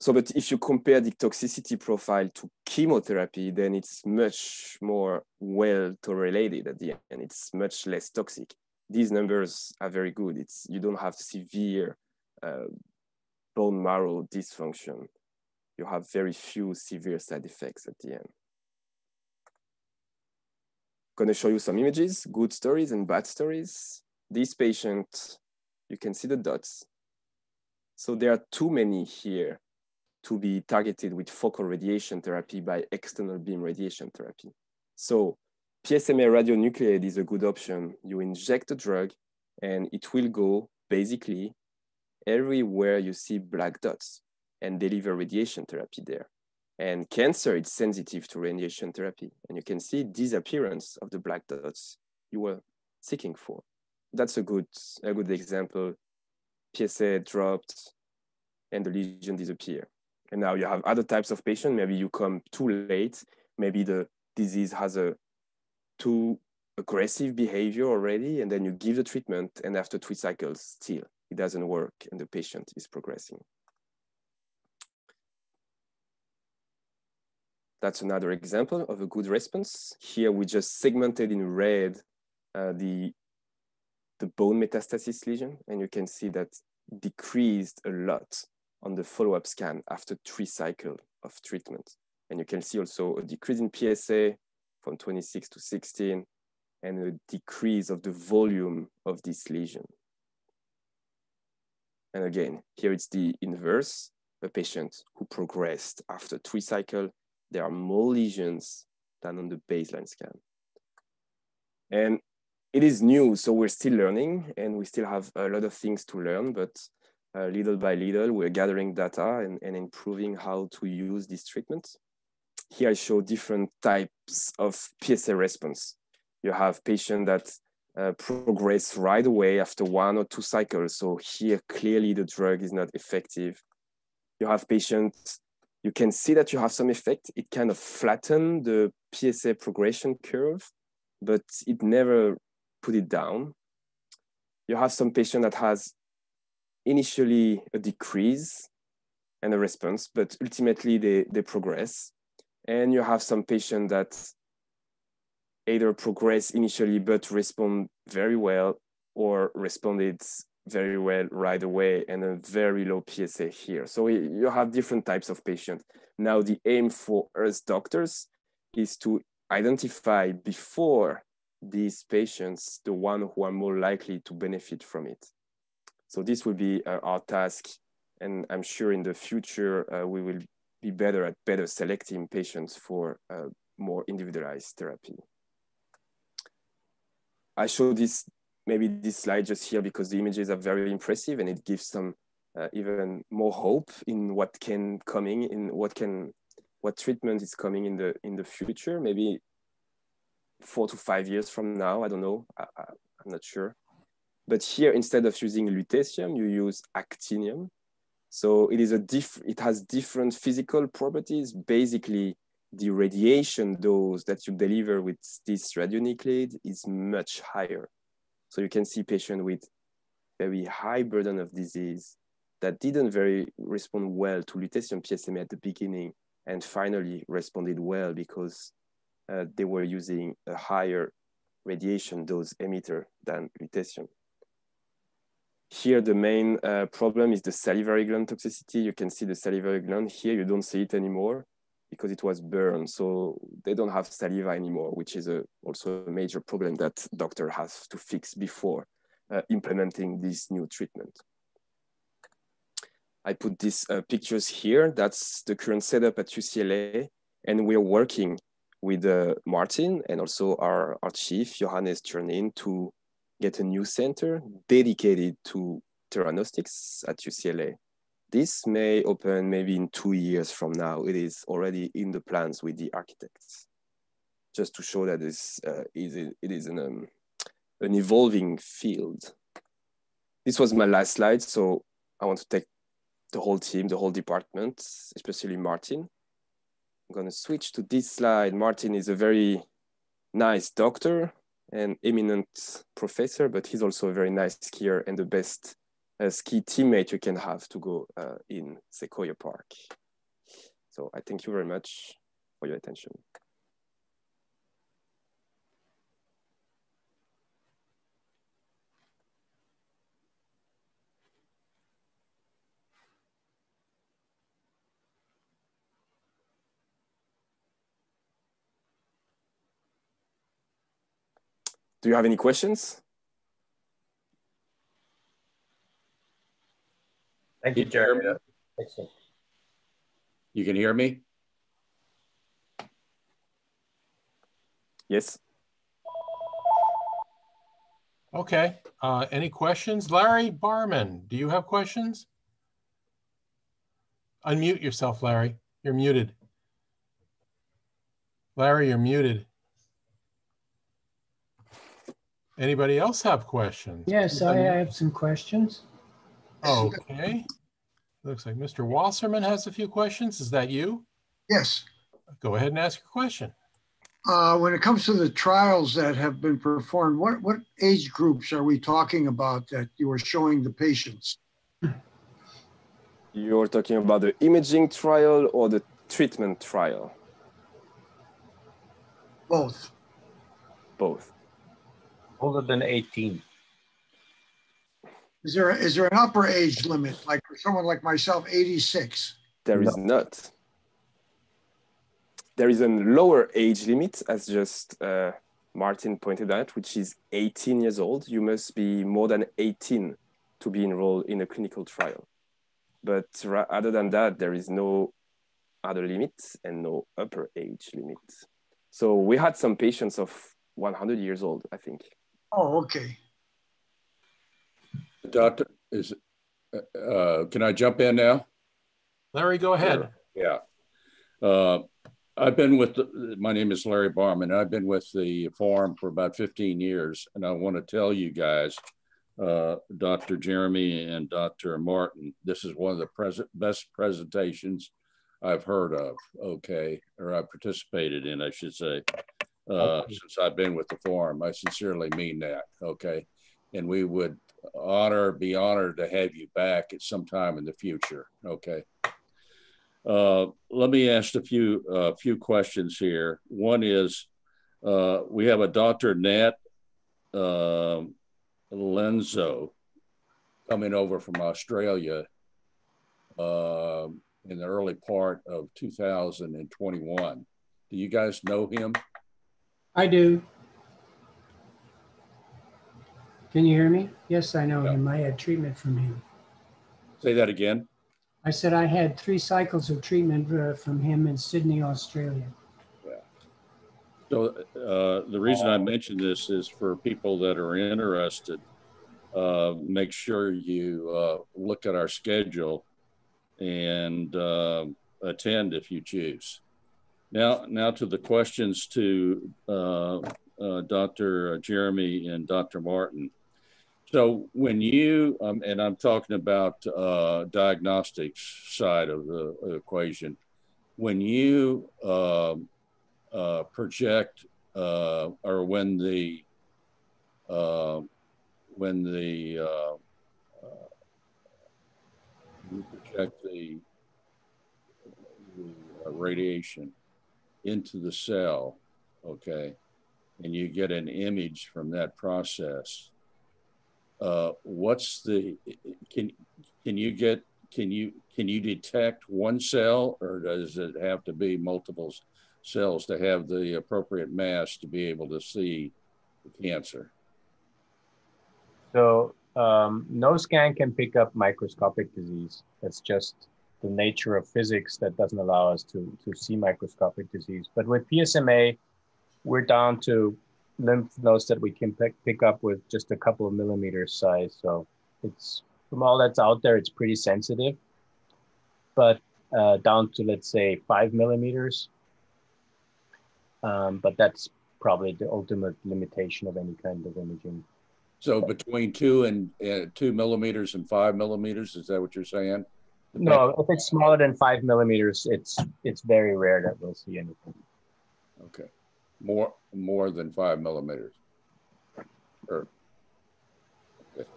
So, but if you compare the toxicity profile to chemotherapy, then it's much more well tolerated at the end. It's much less toxic. These numbers are very good. It's you don't have severe uh, bone marrow dysfunction. You have very few severe side effects at the end. Gonna show you some images, good stories and bad stories. This patient, you can see the dots. So there are too many here to be targeted with focal radiation therapy by external beam radiation therapy. So PSMA radionuclide is a good option. You inject the drug and it will go basically everywhere you see black dots and deliver radiation therapy there. And cancer is sensitive to radiation therapy. And you can see disappearance of the black dots you were seeking for. That's a good, a good example. PSA dropped and the lesion disappear. And now you have other types of patient. Maybe you come too late. Maybe the disease has a too aggressive behavior already, and then you give the treatment, and after three cycles, still it doesn't work, and the patient is progressing. That's another example of a good response. Here we just segmented in red uh, the, the bone metastasis lesion, and you can see that decreased a lot on the follow-up scan after three cycles of treatment. And you can see also a decrease in PSA from 26 to 16 and a decrease of the volume of this lesion. And again, here it's the inverse, a patient who progressed after three cycle, there are more lesions than on the baseline scan. And it is new, so we're still learning and we still have a lot of things to learn, but uh, little by little, we're gathering data and, and improving how to use this treatment. Here I show different types of PSA response. You have patients that uh, progress right away after one or two cycles. So here, clearly the drug is not effective. You have patients, you can see that you have some effect. It kind of flatten the PSA progression curve, but it never put it down. You have some patient that has initially a decrease and a response, but ultimately they, they progress. And you have some patient that either progress initially but respond very well or responded very well right away and a very low PSA here. So you have different types of patients. Now the aim for us doctors is to identify before these patients the one who are more likely to benefit from it. So this will be uh, our task. And I'm sure in the future, uh, we will be better at better selecting patients for uh, more individualized therapy. I show this, maybe this slide just here because the images are very impressive and it gives some uh, even more hope in what can coming in what can what treatment is coming in the in the future. Maybe four to five years from now i don't know. I, am not sure. But here instead of using lutetium you use actinium. So it is a diff it has different physical properties. Basically the radiation dose that you deliver with this radionuclide is much higher so you can see patient with very high burden of disease that didn't very respond well to lutetium PSMA at the beginning and finally responded well because uh, they were using a higher radiation dose emitter than lutetium. Here, the main uh, problem is the salivary gland toxicity. You can see the salivary gland here. You don't see it anymore because it was burned. So they don't have saliva anymore, which is a, also a major problem that doctor has to fix before uh, implementing this new treatment. I put these uh, pictures here. That's the current setup at UCLA. And we're working with uh, Martin and also our, our chief, Johannes Czernin, to get a new center dedicated to theranostics at UCLA. This may open maybe in two years from now. It is already in the plans with the architects, just to show that this, uh, is, it is an, um, an evolving field. This was my last slide, so I want to take the whole team, the whole department, especially Martin. I'm gonna switch to this slide. Martin is a very nice doctor and eminent professor, but he's also a very nice skier and the best uh, ski teammate you can have to go uh, in Sequoia Park. So I thank you very much for your attention. Do you have any questions? Thank you, Jeremy. Excellent. You can hear me? Yes. Okay. Uh, any questions? Larry Barman, do you have questions? Unmute yourself, Larry. You're muted. Larry, you're muted. Anybody else have questions? Yes, I have some questions. Okay. Looks like Mr. Wasserman has a few questions. Is that you? Yes. Go ahead and ask your question. Uh, when it comes to the trials that have been performed, what, what age groups are we talking about that you are showing the patients? You're talking about the imaging trial or the treatment trial? Both. Both older than 18. Is there, is there an upper age limit, like for someone like myself, 86? There is no. not. There is a lower age limit, as just uh, Martin pointed out, which is 18 years old. You must be more than 18 to be enrolled in a clinical trial. But other than that, there is no other limit and no upper age limit. So we had some patients of 100 years old, I think. Oh, okay. Doctor, is uh, can I jump in now? Larry, go ahead. Yeah. Uh, I've been with, the, my name is Larry Barman. I've been with the forum for about 15 years. And I want to tell you guys, uh, Dr. Jeremy and Dr. Martin, this is one of the pres best presentations I've heard of, okay, or I participated in, I should say uh, since I've been with the forum. I sincerely mean that. Okay. And we would honor, be honored to have you back at some time in the future. Okay. Uh, let me ask a few uh, few questions here. One is uh, we have a Dr. Nat uh, Lenzo coming over from Australia uh, in the early part of 2021. Do you guys know him? I do. Can you hear me? Yes, I know Yeah. him. I had treatment from him. Say that again. I said I had three cycles of treatment uh, from him in Sydney, Australia. Yeah. So uh, the reason I mention this is for people that are interested, uh, make sure you uh, look at our schedule and uh, attend if you choose. Now, now to the questions to uh, uh, Dr. Jeremy and Dr. Martin. So when you, um, and I'm talking about uh, diagnostics side of the equation, when you um, uh, project uh, or when the uh, when the uh, uh, you project the, the radiation into the cell, okay, and you get an image from that process. Uh, what's the can can you get can you can you detect one cell or does it have to be multiples cells to have the appropriate mass to be able to see the cancer. So um, no scan can pick up microscopic disease. That's just the nature of physics that doesn't allow us to, to see microscopic disease. But with PSMA, we're down to lymph nodes that we can pick, pick up with just a couple of millimeters size. So it's from all that's out there, it's pretty sensitive. But uh, down to let's say five millimeters, um, but that's probably the ultimate limitation of any kind of imaging. So between two and uh, two millimeters and five millimeters, is that what you're saying? No, if it's smaller than five millimeters, it's it's very rare that we'll see anything. Okay, more more than five millimeters. Or, okay.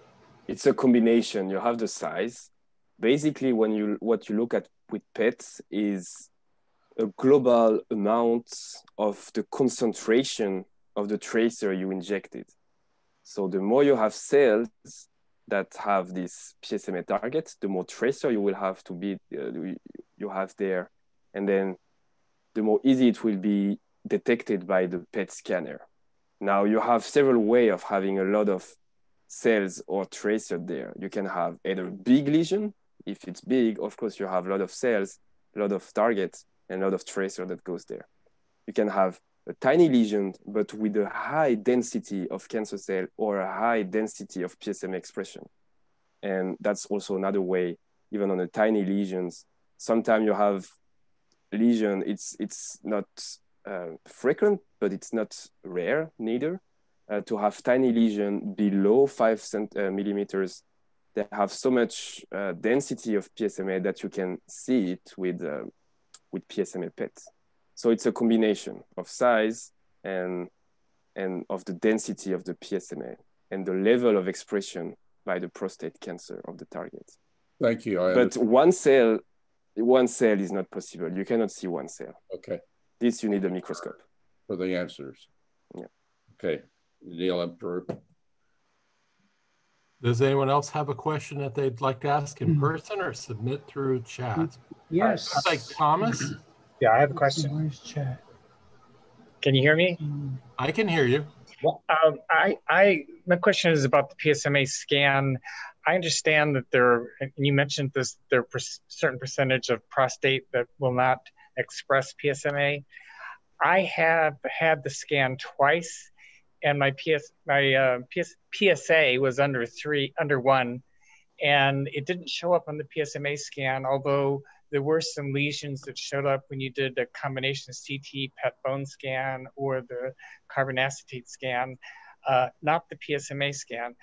It's a combination. You have the size. Basically, when you what you look at with PETs is a global amount of the concentration of the tracer you injected. So the more you have cells that have this PSMA target, the more tracer you will have to be uh, you have there, and then the more easy it will be detected by the PET scanner. Now you have several way of having a lot of cells or tracer there. You can have either big lesion. If it's big, of course, you have a lot of cells, a lot of targets, and a lot of tracer that goes there. You can have a tiny lesion, but with a high density of cancer cell or a high density of PSMA expression. And that's also another way, even on the tiny lesions, sometimes you have lesion, it's, it's not uh, frequent, but it's not rare neither, uh, to have tiny lesion below five cent, uh, millimeters that have so much uh, density of PSMA that you can see it with uh, with PSMA PET. So it's a combination of size and, and of the density of the PSMA and the level of expression by the prostate cancer of the target. Thank you. I but understand. one cell, one cell is not possible. You cannot see one cell. Okay. This you need a microscope. For the answers. Yeah. Okay. Neil Emperor. Does anyone else have a question that they'd like to ask in person or submit through chat? Yes. Looks like Thomas, Yeah, I have a question. Where's chat? Can you hear me? I can hear you. Well, um, I, I, my question is about the PSMA scan. I understand that there, and you mentioned this, there are certain percentage of prostate that will not express PSMA. I have had the scan twice, and my PS, my uh, PS, PSA was under three, under one, and it didn't show up on the PSMA scan. Although there were some lesions that showed up when you did a combination CT, PET bone scan, or the carbon acetate scan, uh, not the PSMA scan.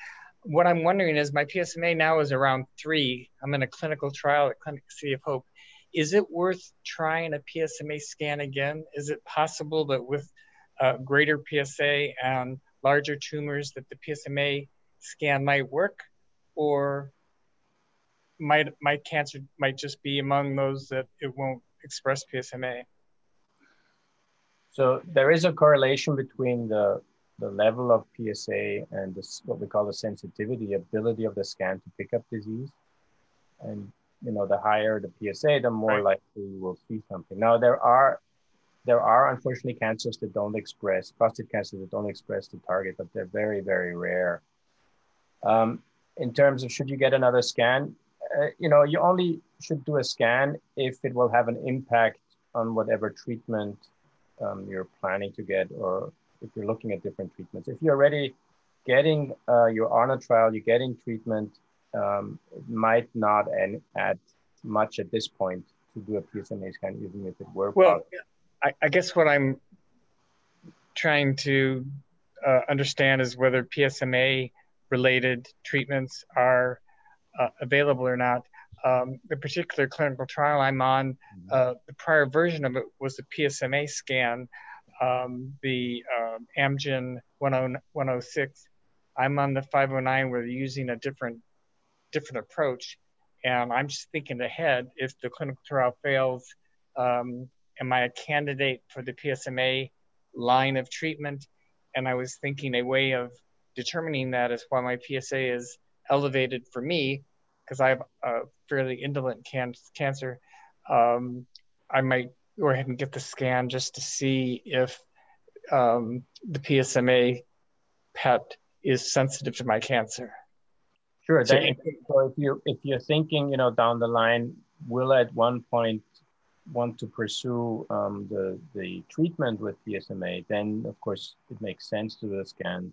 What I'm wondering is my PSMA now is around three. I'm in a clinical trial at Clinic City of Hope. Is it worth trying a PSMA scan again? Is it possible that with uh, greater PSA and larger tumors that the PSMA scan might work? Or might my cancer might just be among those that it won't express PSMA. So there is a correlation between the the level of PSA and this what we call the sensitivity ability of the scan to pick up disease. And you know, the higher the PSA, the more Right. likely you will see something. Now there are there are unfortunately cancers that don't express prostate cancers that don't express the target, but they're very very rare. Um, in terms of should you get another scan, uh, you know, you only should do a scan if it will have an impact on whatever treatment um, you're planning to get or if you're looking at different treatments. If you're already getting uh, your ARNA trial, you're getting treatment, um, it might not add much at this point to do a PSMA scan, even if it were. Well, I, I, guess what I'm trying to uh, understand is whether PSMA related treatments are uh, available or not. Um, the particular clinical trial I'm on, mm-hmm. uh, the prior version of it was the PSMA scan, um, the um, Amgen 106. I'm on the 509 where they're using a different different approach. And I'm just thinking ahead, if the clinical trial fails, um, am I a candidate for the PSMA line of treatment? And I was thinking a way of determining that is why my PSA is elevated for me, because I have a fairly indolent can- cancer. Um, I might go ahead and get the scan just to see if um, the PSMA PET is sensitive to my cancer. Sure. So, if, so if you if you're thinking, you know, down the line, will at one point want to pursue um, the the treatment with PSMA, then of course it makes sense to do the scan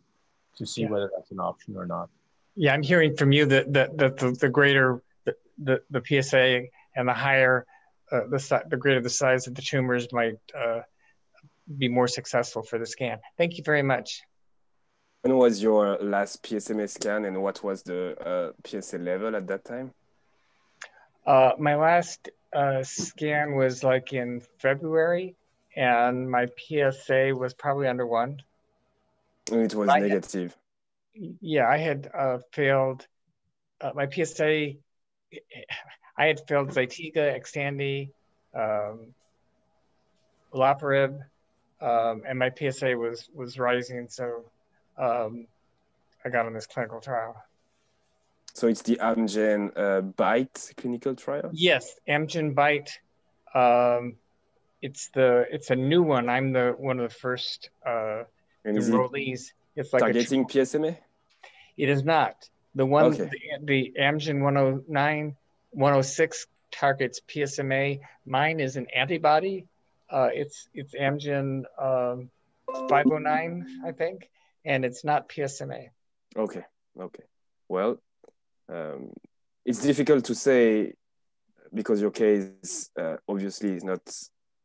to see yeah. whether that's an option or not. Yeah, I'm hearing from you that that, that the, the greater the, the, the PSA and the higher uh, the the greater the size of the tumors might uh, be more successful for the scan. Thank you very much. When was your last PSMA scan and what was the uh, PSA level at that time? Uh, my last uh, scan was like in February and my PSA was probably under one. It was I negative. Had, yeah, I had uh, failed uh, my PSA. I had failed Zytiga, Xtandi, um, um, and my PSA was was rising. So um, I got on this clinical trial. So it's the Amgen uh, BITE clinical trial. Yes, Amgen BITE. Um, it's the it's a new one. I'm the one of the first uh, enrollees. It it's like targeting PSMA. It is not the one. Okay. The, the Amgen 109 106 targets PSMA. Mine is an antibody. Uh, it's it's Amgen um, 509, I think and it's not PSMA. Okay, okay. Well, um, it's difficult to say because your case uh, obviously is not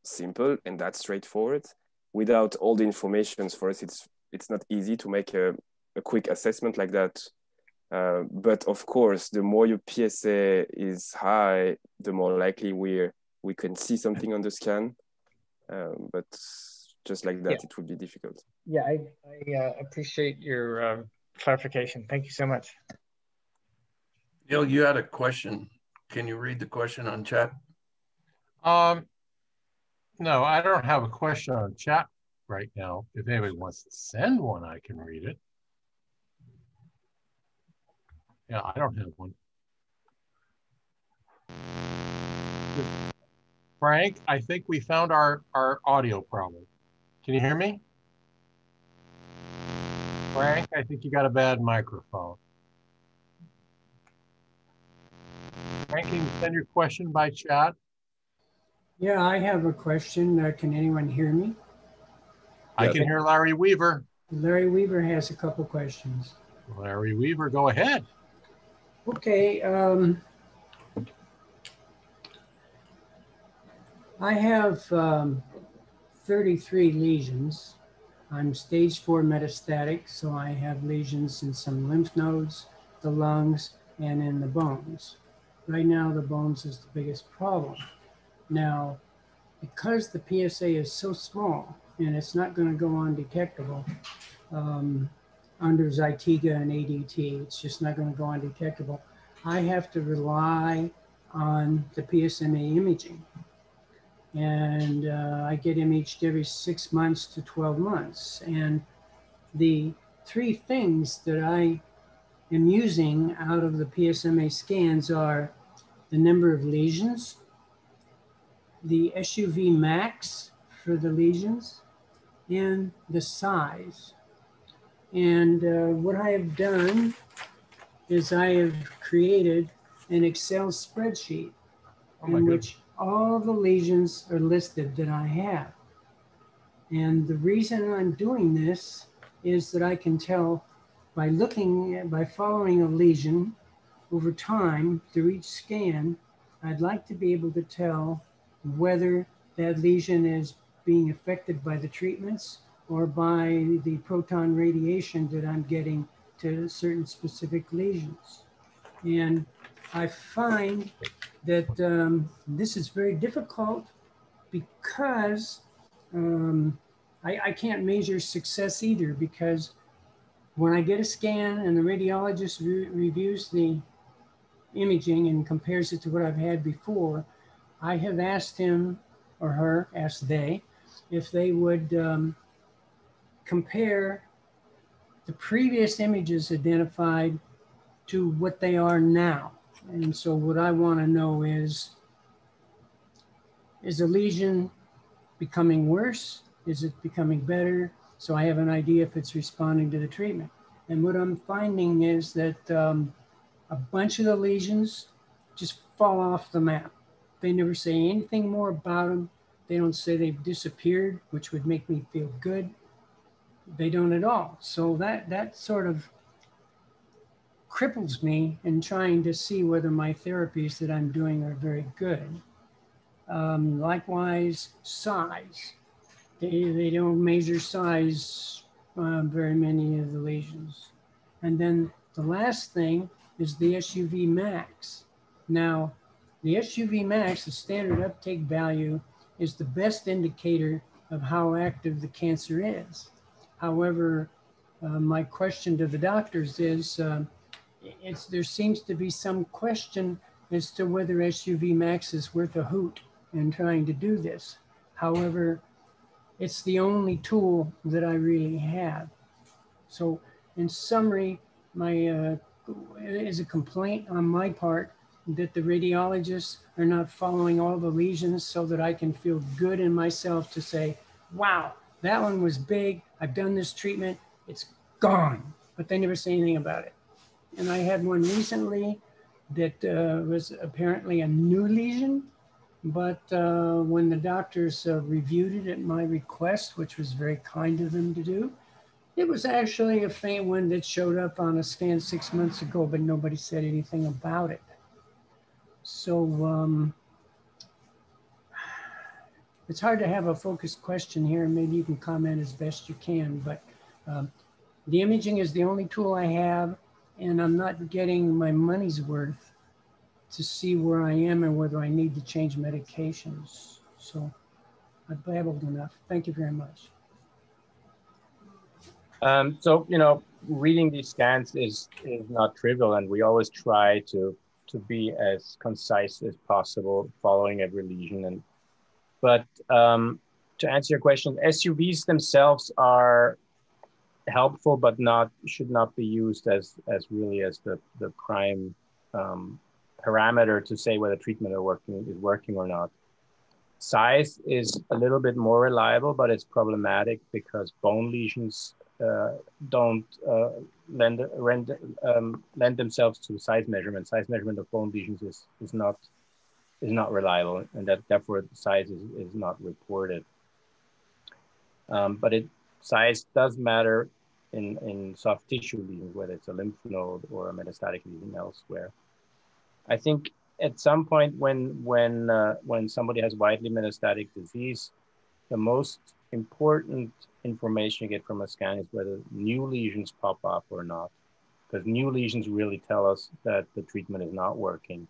simple and that straightforward. Without all the information for us, it's it's not easy to make a, a quick assessment like that. Uh, but of course, the more your PSA is high, the more likely we we can see something on the scan. Um, but just like that, yeah. it would be difficult. Yeah, I, I uh, appreciate your uh, clarification. Thank you so much. Neil, you had a question. Can you read the question on chat? Um, no, I don't have a question on chat right now. If anybody wants to send one, I can read it. Yeah, I don't have one. Frank, I think we found our, our audio problem. Can you hear me? Frank, I think you got a bad microphone. Frank, can you send your question by chat? Yeah, I have a question. Uh, can anyone hear me? I can hear Larry Weaver. Larry Weaver has a couple questions. Larry Weaver, go ahead. Okay. Um, I have um, 33 lesions. I'm stage four metastatic, so I have lesions in some lymph nodes, the lungs, and in the bones. Right now, the bones is the biggest problem. Now, because the PSA is so small and it's not going to go undetectable um, under Zytiga and ADT, it's just not going to go undetectable. I have to rely on the PSMA imaging and uh, I get imaged every six months to 12 months. And the three things that I am using out of the PSMA scans are the number of lesions, the SUV max for the lesions, and the size. And uh, what I have done is I have created an Excel spreadsheet Oh in goodness. which all the lesions are listed that I have. And the reason I'm doing this is that I can tell by looking, at- by following a lesion over time through each scan, I'd like to be able to tell whether that lesion is being affected by the treatments or by the proton radiation that I'm getting to certain specific lesions. And I find that um, this is very difficult because um, I, I can't measure success either because when I get a scan and the radiologist re- reviews the imaging and compares it to what I've had before, I have asked him or her, asked they, if they would um, compare the previous images identified to what they are now. And so what I want to know is, is the lesion becoming worse? Is it becoming better? So I have an idea if it's responding to the treatment. And what I'm finding is that um, a bunch of the lesions just fall off the map. They never say anything more about them. They don't say they've disappeared, which would make me feel good. They don't at all. So that that sort of cripples me in trying to see whether my therapies that I'm doing are very good. Um, likewise, size. They, they don't measure size uh, very many of the lesions. And then the last thing is the SUV max. Now, the SUV max, the standard uptake value, is the best indicator of how active the cancer is. However, uh, my question to the doctors is, uh, it's, there seems to be some question as to whether SUV max is worth a hoot in trying to do this. However, it's the only tool that I really have. So in summary, my uh, is a complaint on my part that the radiologists are not following all the lesions so that I can feel good in myself to say, wow, that one was big. I've done this treatment. It's gone. But they never say anything about it. And I had one recently that uh, was apparently a new lesion. But uh, when the doctors uh, reviewed it at my request, which was very kind of them to do, it was actually a faint one that showed up on a scan six months ago, but nobody said anything about it. So um, it's hard to have a focused question here. Maybe you can comment as best you can, but um, the imaging is the only tool I have, and I'm not getting my money's worth to see where I am and whether I need to change medications. So I've babbled enough. Thank you very much. Um, so you know, reading these scans is is not trivial, and we always try to to be as concise as possible, following every lesion. And but um, to answer your question, SUVs themselves are helpful, but not should not be used as as really as the the prime um, parameter to say whether treatment are working is working or not. Size is a little bit more reliable, but it's problematic because bone lesions uh, don't uh, lend, rend, um, lend themselves to size measurement. Size measurement of bone lesions is, is not is not reliable, and that therefore the size is, is not reported. Um, but it size does matter in, in soft tissue lesions, whether it's a lymph node or a metastatic lesion elsewhere. I think at some point when when uh, when somebody has widely metastatic disease, the most important information you get from a scan is whether new lesions pop up or not, because new lesions really tell us that the treatment is not working.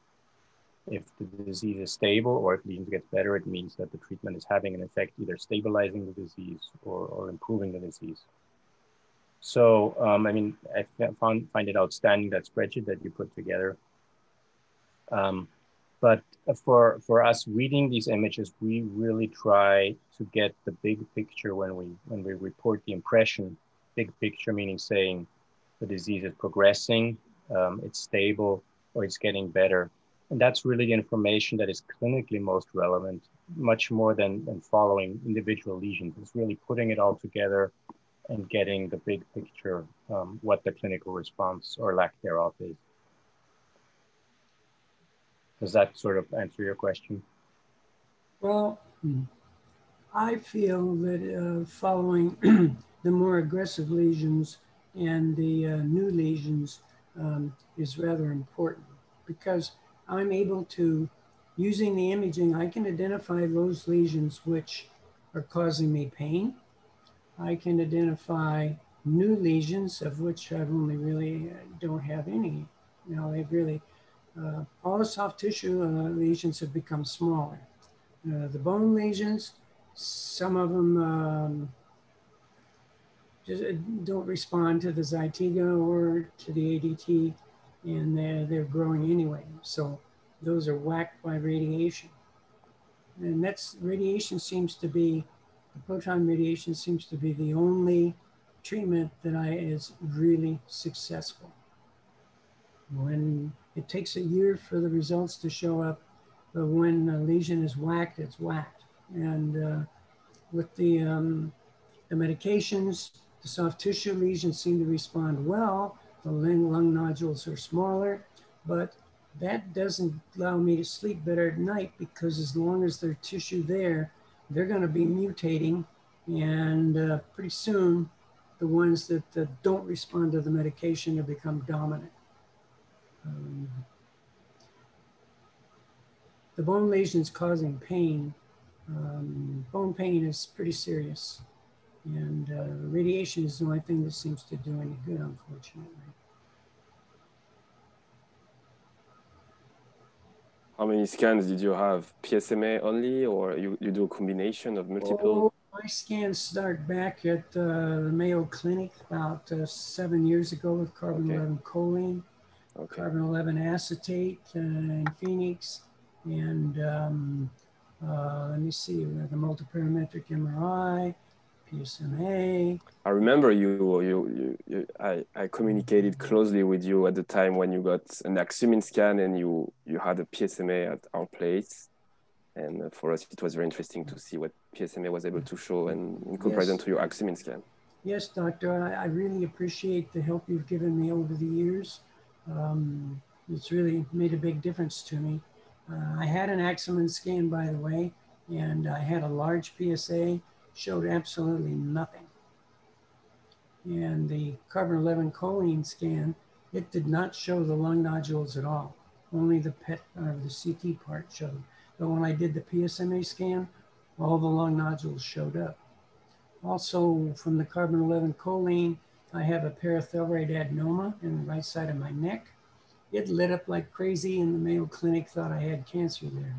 If the disease is stable or if lesions get better, it means that the treatment is having an effect, either stabilizing the disease or, or improving the disease. So, um, I mean, I found find it outstanding that spreadsheet that you put together. Um, but for for us reading these images, we really try to get the big picture when we when we report the impression. Big picture meaning saying the disease is progressing, um, it's stable, or it's getting better. And that's really the information that is clinically most relevant, much more than, than following individual lesions. It's really putting it all together and getting the big picture, um, what the clinical response or lack thereof is. Does that sort of answer your question? Well, I feel that uh, following [clears throat] the more aggressive lesions and the uh, new lesions um, is rather important because I'm able to, using the imaging, I can identify those lesions which are causing me pain. I can identify new lesions of which I've only really uh, don't have any. Now they've really, uh, all the soft tissue uh, lesions have become smaller. Uh, the bone lesions, some of them um, just uh, don't respond to the Zytiga or to the ADT, and they're, they're growing anyway. So those are whacked by radiation. And that's radiation seems to be, the proton radiation seems to be the only treatment that I is really successful. When it takes a year for the results to show up, but when a lesion is whacked, it's whacked. And uh, with the, um, the medications, the soft tissue lesions seem to respond well. The lung, lung nodules are smaller, but that doesn't allow me to sleep better at night because as long as there's tissue there, they're going to be mutating. And uh, pretty soon, the ones that, that, don't respond to the medication have become dominant. Um, the bone lesions causing pain, um, bone pain is pretty serious. And uh, radiation is the only thing that seems to do any good, unfortunately. How many scans did you have? PSMA only, or you, you do a combination of multiple? Oh, my scans start back at uh, the Mayo Clinic about uh, seven years ago with carbon okay. 11 choline, okay. carbon 11 acetate uh, in Phoenix, and um, uh, let me see, we have the multiparametric MRI, PSMA. I remember you, you, you, you, I, I communicated closely with you at the time when you got an Axumin scan and you, you had a PSMA at our place. And uh, for us, it was very interesting to see what PSMA was able to show and in comparison yes. to your Axumin scan. Yes, doctor, I, I, really appreciate the help you've given me over the years. Um, it's really made a big difference to me. Uh, I had an Axumin scan, by the way, and I had a large PSA, showed absolutely nothing. And the carbon 11 choline scan, it did not show the lung nodules at all. Only the PET or the CT part showed. But when I did the PSMA scan, all the lung nodules showed up. Also, from the carbon 11 choline, I have a parathyroid adenoma in the right side of my neck it lit up like crazy, and the Mayo Clinic thought I had cancer there,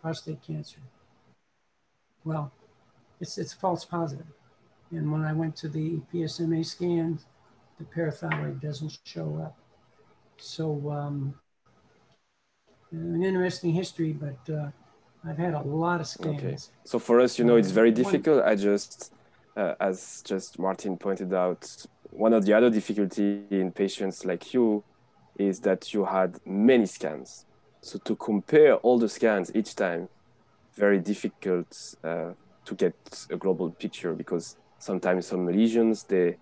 prostate cancer. Well, it's, it's false positive. And when I went to the PSMA scans, the parathyroid doesn't show up. So, um, an interesting history, but uh, I've had a lot of scans. Okay. So for us, you know, it's very difficult. I just, uh, as just Martin pointed out, one of the other difficulty in patients like you is that you had many scans. So to compare all the scans each time, very difficult uh, to get a global picture because sometimes some lesions they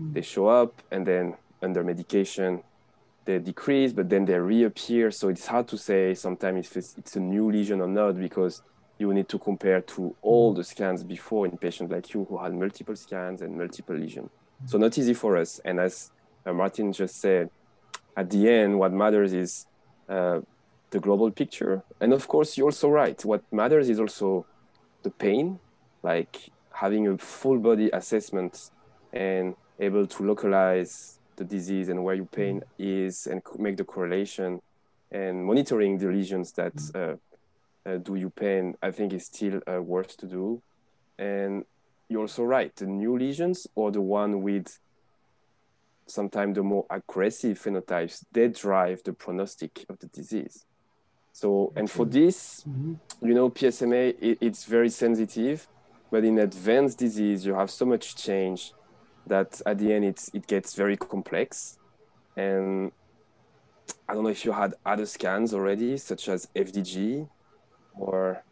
mm. they show up and then under medication they decrease, but then they reappear. So it's hard to say sometimes if it's, it's a new lesion or not because you need to compare to all the scans before in patients like you who had multiple scans and multiple lesions. So not easy for us. And as uh, Martin just said, at the end, what matters is uh, the global picture. And of course, you're also right. What matters is also the pain, like having a full body assessment and able to localize the disease and where your pain is and make the correlation and monitoring the lesions that uh, uh, do you pain, I think is still uh, worth to do. And you're also right, the new lesions or the one with sometimes the more aggressive phenotypes, they drive the prognostic of the disease. So, and for this, mm-hmm. you know, PSMA, it, it's very sensitive, but in advanced disease, you have so much change that at the end, it's, it gets very complex. And I don't know if you had other scans already, such as FDG or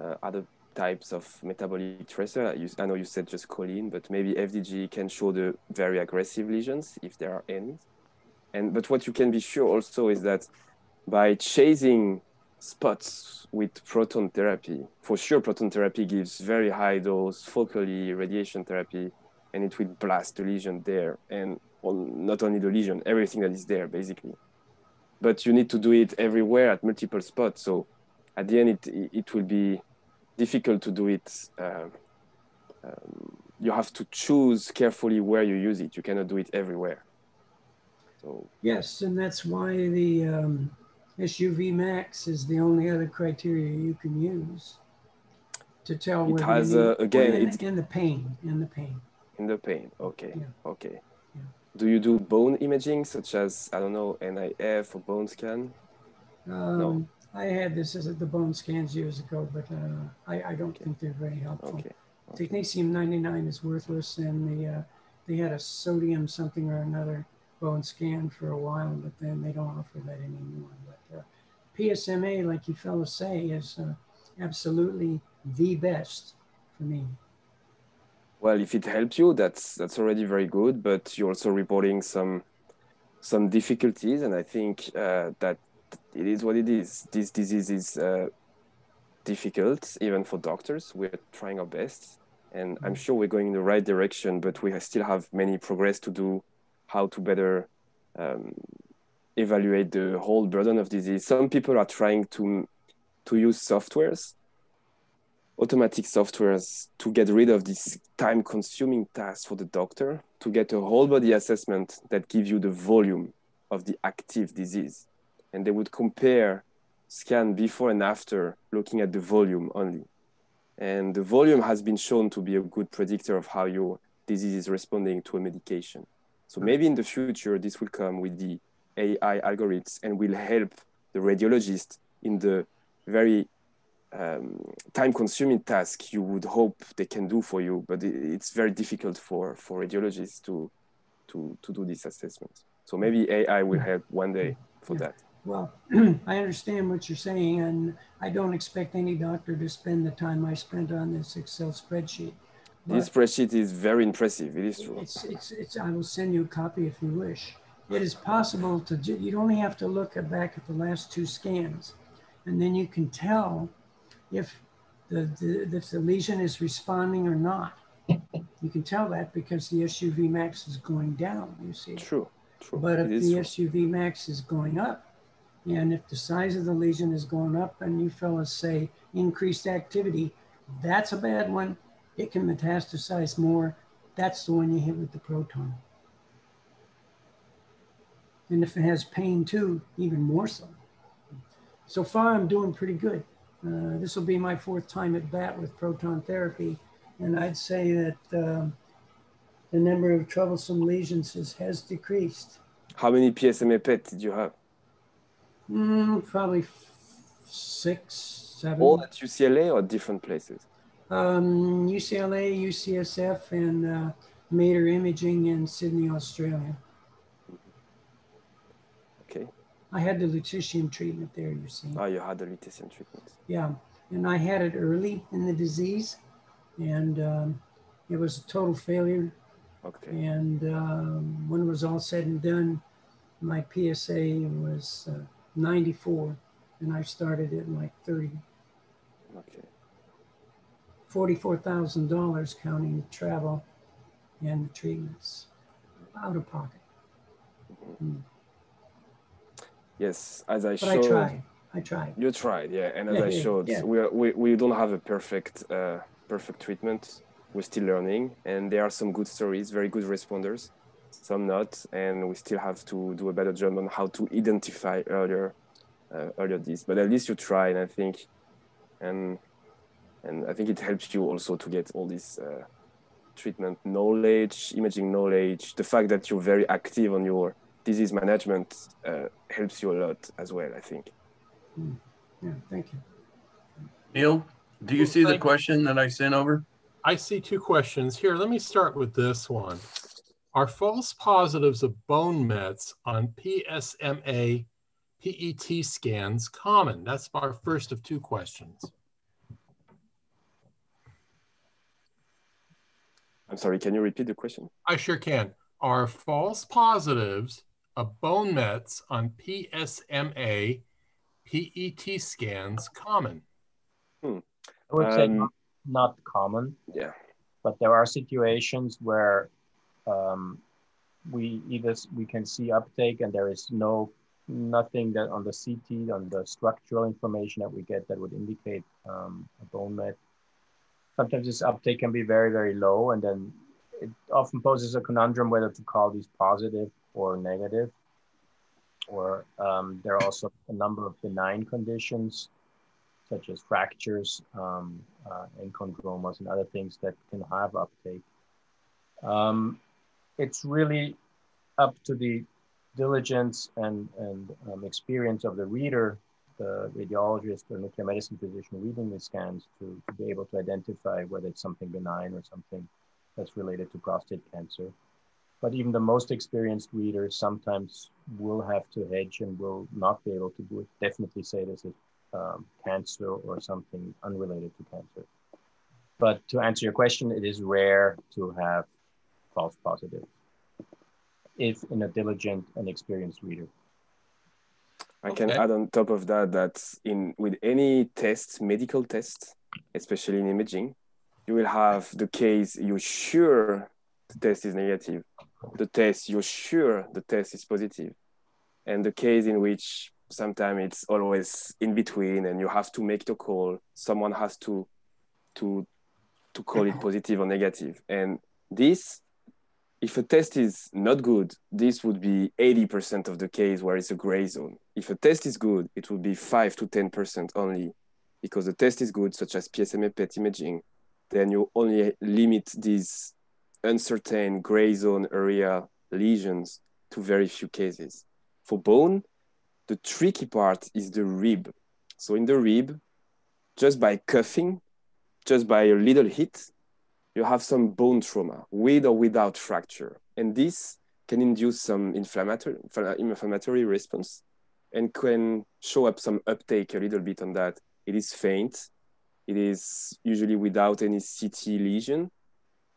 uh, other types of metabolic tracer. I know you said just choline, but maybe FDG can show the very aggressive lesions if there are any. And but what you can be sure also is that by chasing spots with proton therapy. For sure, proton therapy gives very high dose focally radiation therapy, and it will blast the lesion there, and well, not only the lesion, everything that is there basically. But you need to do it everywhere at multiple spots. So at the end, it it will be difficult to do it. Uh, um, you have to choose carefully where you use it. You cannot do it everywhere. So yes, and that's why the um, SUV max is the only other criteria you can use to tell it whether has uh, again in, it's in the pain in the pain. in the pain. Okay, Yeah. okay. Yeah. Do you do bone imaging such as I don't know NaF or bone scan? Um, I had this as the bone scans years ago, but uh, I, I don't think they're very helpful. Okay. okay. Technetium 99 is worthless, and the uh, they had a sodium something or another bone scan for a while, but then they don't offer that anymore. PSMA, like you fellows say, is uh, absolutely the best for me. Well, if it helps you, that's that's already very good. But you're also reporting some some difficulties, and I think uh, that it is what it is. This disease is uh, difficult, even for doctors. We're trying our best, and I'm sure we're going in the right direction. But we still have many progress to do. How to better um, evaluate the whole burden of disease. Some people are trying to to use softwares automatic softwares to get rid of this time consuming task for the doctor to get a whole body assessment that gives you the volume of the active disease. And they would compare scan before and after looking at the volume only. And the volume has been shown to be a good predictor of how your disease is responding to a medication. So hmm. maybe in the future this will come with the ai algorithms and will help the radiologist in the very um, time consuming task you would hope they can do for you but it's very difficult for for radiologists to to to do this assessment so maybe ai will help one day for Yeah. that Well, [clears throat] I understand what you're saying, and I don't expect any doctor to spend the time I spent on this Excel spreadsheet. this spreadsheet is very impressive it is true It's, it's, it's, I will send you a copy if you wish. It is possible to, you'd only have to look at back at the last two scans, and then you can tell if the, the, if the lesion is responding or not. You can tell that because the SUV max is going down, you see. true true But if the true. SUV max is going up, and if the size of the lesion is going up, and you fellas say increased activity, that's a bad one. It can metastasize more. That's the one you hit with the proton. And if it has pain too, even more so. So far, I'm doing pretty good. Uh, this will be my fourth time at bat with proton therapy, and I'd say that um, the number of troublesome lesions has, has decreased. how many psma pet did you have Mm, probably six, seven. all at ucla or different places Um, UCLA, UCSF, and uh, Mater Imaging in Sydney, Australia. okay I had the lutetium treatment there, you see. oh you had the lutetium treatment Yeah, and I had it early in the disease, and um, it was a total failure. okay And um, when it was all said and done, my PSA was uh, 94, and I started at like 30. okay $44,000 counting travel and the treatments out of pocket. Yes as i But showed I tried. I tried. You tried, yeah. And as I showed, yeah. we, are, we we don't have a perfect uh, perfect treatment. We're still learning, and there are some good stories, very good responders, some not, and we still have to do a better job on how to identify earlier uh, earlier this. But at least you tried, I think, and and I think it helps you also to get all this uh, treatment knowledge, imaging knowledge. The fact that you're very active on your disease management uh, helps you a lot as well. I think. Yeah, thank you. Neil, do you see the question that I sent over? I see two questions here. Let me start with this one. Are false positives of bone mets on PSMA PET scans common? That's our first of two questions. I'm sorry. Can you repeat the question? I sure can. Are false positives of bone mets on PSMA PET scans common? Hmm. I would say Um, not, not common, Yeah. but there are situations where um, we either we can see uptake and there is no nothing that on the CT on the structural information that we get that would indicate um, a bone met. Sometimes this uptake can be very very low, and then it often poses a conundrum whether to call these positive or negative. Or um, there are also a number of benign conditions such as fractures, um, uh, enchondromas, and other things that can have uptake. Um, it's really up to the diligence and, and um, experience of the reader, the radiologist or nuclear medicine physician reading the scans to, to be able to identify whether it's something benign or something that's related to prostate cancer. But even the most experienced readers sometimes will have to hedge and will not be able to do it. definitely say this is um, cancer or something unrelated to cancer. But to answer your question, it is rare to have false positive if in a diligent and experienced reader. I can Okay. add on top of that that in with any test, medical test, especially in imaging, you will have the case you're sure the test is negative, the test you're sure the test is positive, and the case in which sometimes it's always in between and you have to make the call. Someone has to to to call it positive or negative, and this if a test is not good, this would be 80% of the case where it's a gray zone. If a test is good, it would be 5 to 10% only because the test is good, such as PSMA PET imaging, then you only limit these uncertain gray zone area lesions to very few cases. For bone, the tricky part is the rib. So in the rib, just by cuffing, just by a little hit, you have some bone trauma with or without fracture. And this can induce some inflammatory, inflammatory response and can show up some uptake a little bit on that. It is faint. It is usually without any CT lesion.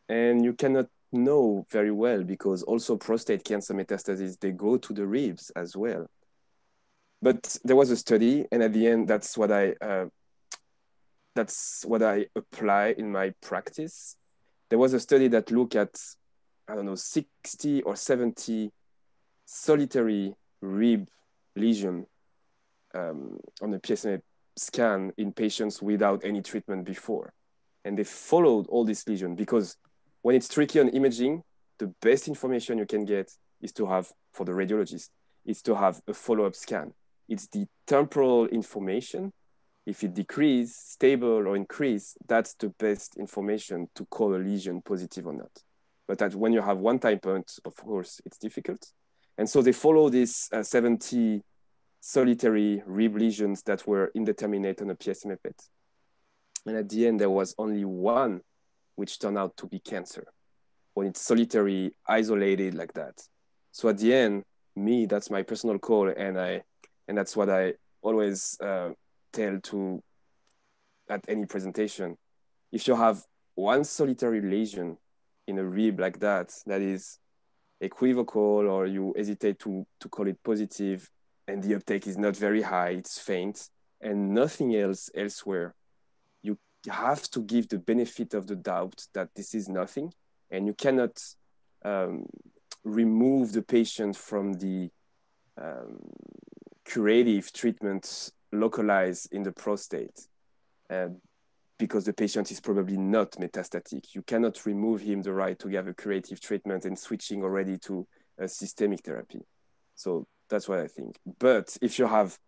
And you cannot know very well because also prostate cancer metastases, they go to the ribs as well. But there was a study, and at the end, that's what I uh, that's what I apply in my practice there was a study that looked at, I don't know, 60 or 70 solitary rib lesion um, on a PSMA scan in patients without any treatment before. And they followed all these lesions because when it's tricky on imaging, the best information you can get is to have, for the radiologist, is to have a follow-up scan. It's the temporal information if it decrease, stable or increase, that's the best information to call a lesion positive or not. But that when you have one time point, of course, it's difficult. And so they follow these uh, 70 solitary rib lesions that were indeterminate on a PSMA PET. And at the end, there was only one which turn out to be cancer when it's solitary, isolated like that. So at the end, me, that's my personal call. And I, and that's what I always, uh, tell to at any presentation if you have one solitary lesion in a rib like that that is equivocal or you hesitate to to call it positive and the uptake is not very high it's faint and nothing else elsewhere have to give the benefit of the doubt that this is nothing and you cannot um, remove the patient from the um, curative treatment localized in the prostate uh, because the patient is probably not metastatic. You cannot remove him the right to have a curative treatment and switching already to a systemic therapy. So that's what I think. But if you have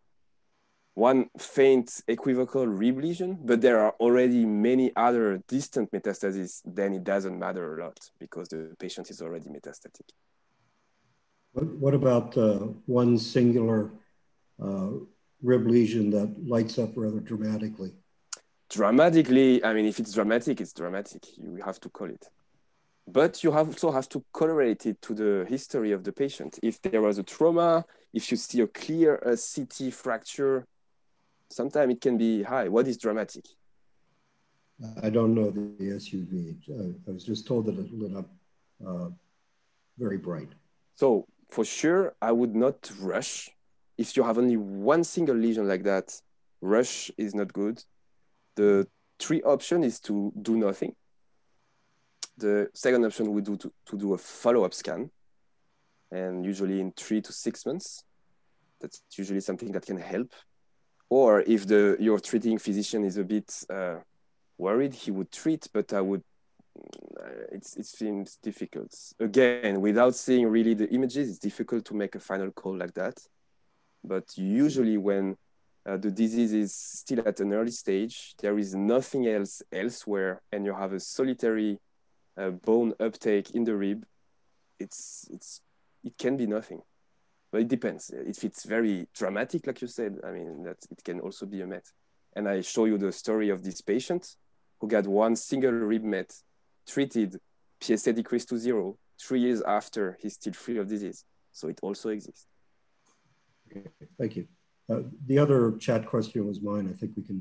one faint equivocal rib lesion, but there are already many other distant metastases, then it doesn't matter a lot because the patient is already metastatic. What, what about uh, one singular uh, rib lesion that lights up rather dramatically? Dramatically, I mean, if it's dramatic, it's dramatic. You have to call it. But you have also have to correlate it to the history of the patient. If there was a trauma, if you see a clear uh, CT fracture, sometimes it can be high. What is dramatic? I don't know the SUV. I was just told that it lit up uh, very bright. So for sure, I would not rush if you have only one single lesion like that, rush is not good. The three option is to do nothing. The second option would do to, to do a follow-up scan, and usually in three to six months. That's usually something that can help. Or if the your treating physician is a bit uh, worried, he would treat, but I would uh, it's, it seems difficult. Again, without seeing really the images, it's difficult to make a final call like that. But usually when uh, the disease is still at an early stage, there is nothing else elsewhere, and you have a solitary uh, bone uptake in the rib, it's, it's, it can be nothing. But it depends. If it's very dramatic, like you said, I mean, that it can also be a met. And I show you the story of this patient who got one single rib met treated, PSA decreased to zero. Three years after, he's still free of disease. So it also exists. Okay, thank you. Uh, the other chat question was mine. I think we can,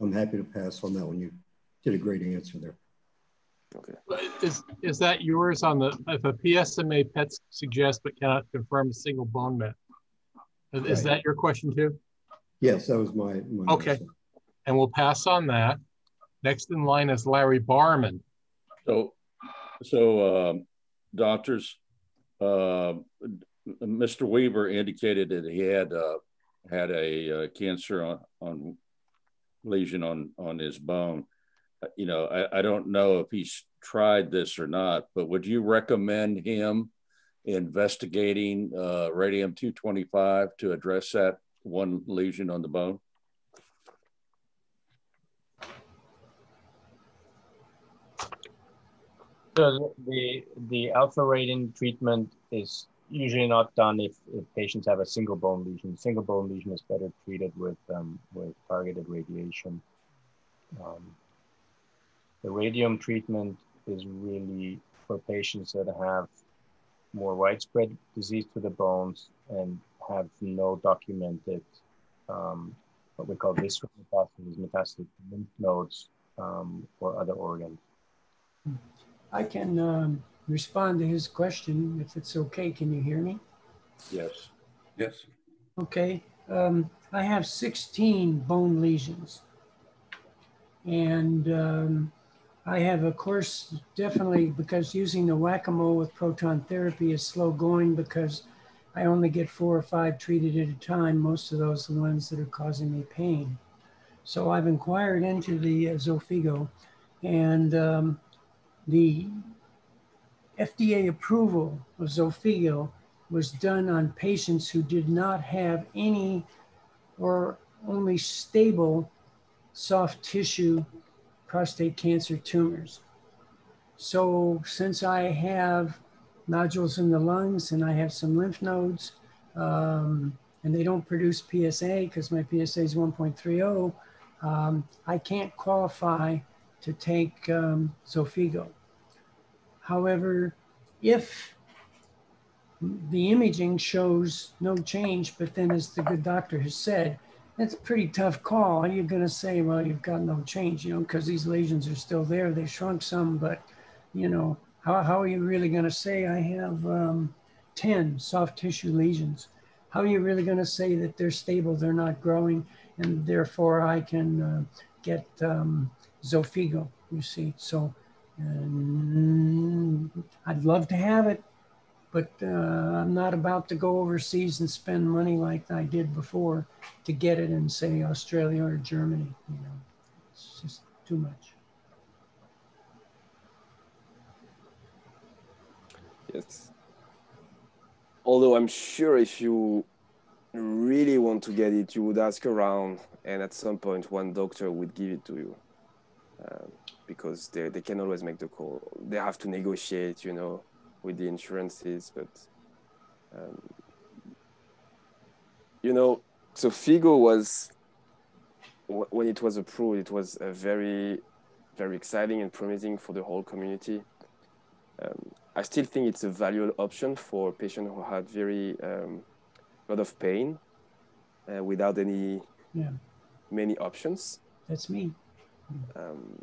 I'm happy to pass on that one. You did a great answer there. Okay. Is, is that yours on the, if a PSMA PET suggests but cannot confirm a single bone met? Is, right. that your question too? Yes, that was my, my Okay. Answer. And we'll pass on that. Next in line is Larry Barman. So, so um, doctors, uh, Mr. Weaver indicated that he had uh, had a uh, cancer on, on lesion on on his bone. You know, I, I don't know if he's tried this or not, but would you recommend him investigating uh, radium 225 to address that one lesion on the bone? So the the alpha radium treatment is usually not done if, if patients have a single bone lesion. Single bone lesion is better treated with um, with targeted radiation. Um, the radium treatment is really for patients that have more widespread disease to the bones and have no documented um, what we call visceral metastases, metastatic lymph nodes um, or other organs. I can um, respond to his question if it's okay. Can you hear me? Yes. Yes. Okay. Um, I have 16 bone lesions. And um, I have, of course, definitely because using the whack-a-mole with proton therapy is slow going because I only get four or five treated at a time. Most of those are the ones that are causing me pain. So I've inquired into the uh, Xofigo and um, the FDA approval of Xofigo was done on patients who did not have any or only stable soft tissue prostate cancer tumors. So since I have nodules in the lungs and I have some lymph nodes, um, and they don't produce PSA because my PSA is 1.30, um, I can't qualify to take um, Xofigo. However, if the imaging shows no change, but then as the good doctor has said, that's a pretty tough call. Are you going to say, well, you've got no change, you know, because these lesions are still there. They shrunk some, but, you know, how, how are you really going to say I have um, 10 soft tissue lesions? How are you really going to say that they're stable, they're not growing, and therefore I can uh, get um, Xofigo, you see? So and I'd love to have it, but uh, I'm not about to go overseas and spend money like I did before to get it in, say, Australia or Germany. You know, it's just too much. Yes. Although I'm sure if you really want to get it, you would ask around, and at some point, one doctor would give it to you. Um, because they, they can always make the call. They have to negotiate, you know, with the insurances, but um, you know, Xofigo was when it was approved, it was a very, very exciting and promising for the whole community. Um, I still think it's a valuable option for patients who had very um, lot of pain uh, without any yeah. many options. That's me. Um,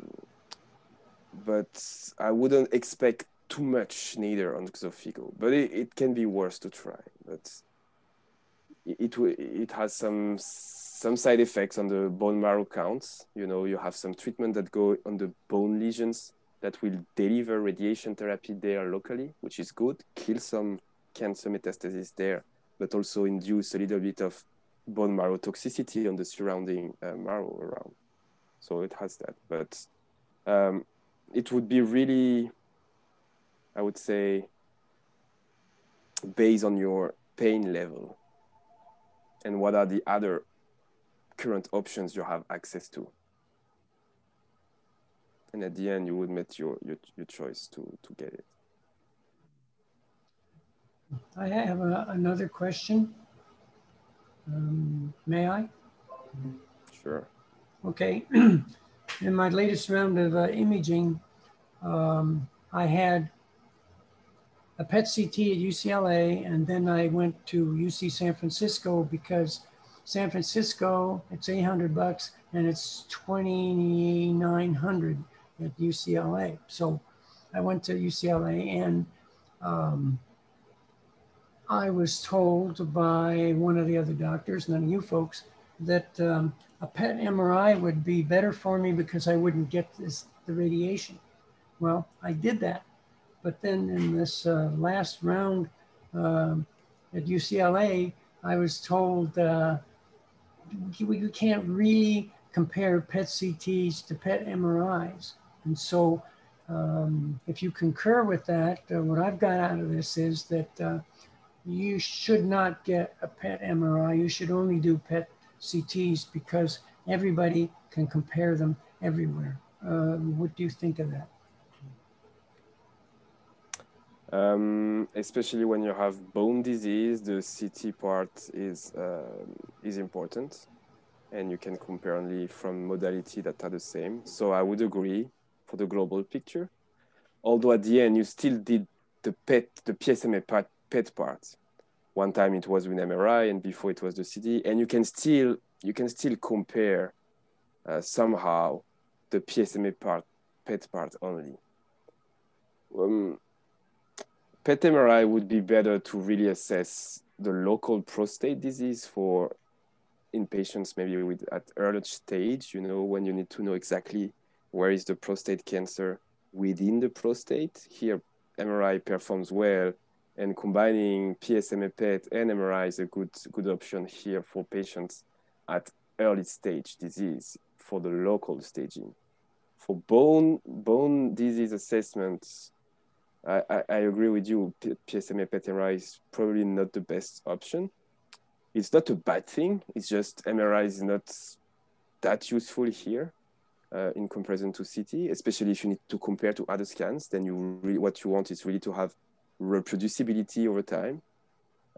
but I wouldn't expect too much neither on Xofigo. But it, it can be worse to try. But it, it has some some side effects on the bone marrow counts. You know, you have some treatment that go on the bone lesions that will deliver radiation therapy there locally, which is good, kill some cancer metastasis there, but also induce a little bit of bone marrow toxicity on the surrounding uh, marrow around. So it has that, but um, it would be really, I would say, based on your pain level and what are the other current options you have access to. And at the end, you would make your, your, your choice to, to get it. I have a, another question. Um, may I? Sure. Okay. [clears throat] In my latest round of uh, imaging, um, I had a PET CT at UCLA, and then I went to UC San Francisco because San Francisco, it's 800 bucks and it's 2,900 at UCLA. So I went to UCLA and um, I was told by one of the other doctors, none of you folks, that um, a PET MRI would be better for me because I wouldn't get this, the radiation. Well, I did that. But then in this uh, last round uh, at UCLA, I was told uh, you can't really compare PET CTs to PET MRIs. And so um, if you concur with that, uh, what I've got out of this is that uh, you should not get a PET MRI. You should only do PET CTs because everybody can compare them everywhere. Uh, what do you think of that? Um, especially when you have bone disease, the CT part is uh, is important, and you can compare only from modality that are the same. So I would agree for the global picture. Although at the end you still did the PET, the PSMA part, PET part. One time it was with MRI, and before it was the CT, and you can still you can still compare uh, somehow the PSMA part, PET part only. Um, PET MRI would be better to really assess the local prostate disease for in patients maybe with at early stage, you know, when you need to know exactly where is the prostate cancer within the prostate. Here, MRI performs well, and combining PSMA PET and MRI is a good good option here for patients at early stage disease for the local staging. For bone bone disease assessments, I, I, agree with you. PSMA PET MRI is probably not the best option. It's not a bad thing. It's just MRI is not that useful here uh, in comparison to CT, especially if you need to compare to other scans. Then you really, what you want is really to have reproducibility over time.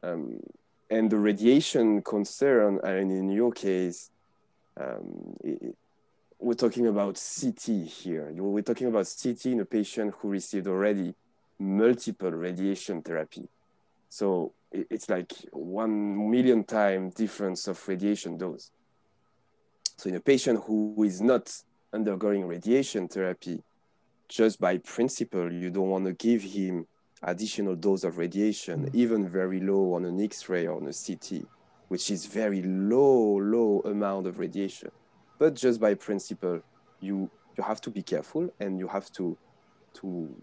Um, and the radiation concern, I mean, in your case, um, it, we're talking about CT here. We're talking about CT in a patient who received already multiple radiation therapy. So it's like one million time difference of radiation dose. So in a patient who is not undergoing radiation therapy, just by principle, you don't want to give him additional dose of radiation, mm. even very low on an X-ray or on a CT, which is very low, low amount of radiation. But just by principle, you you have to be careful and you have to to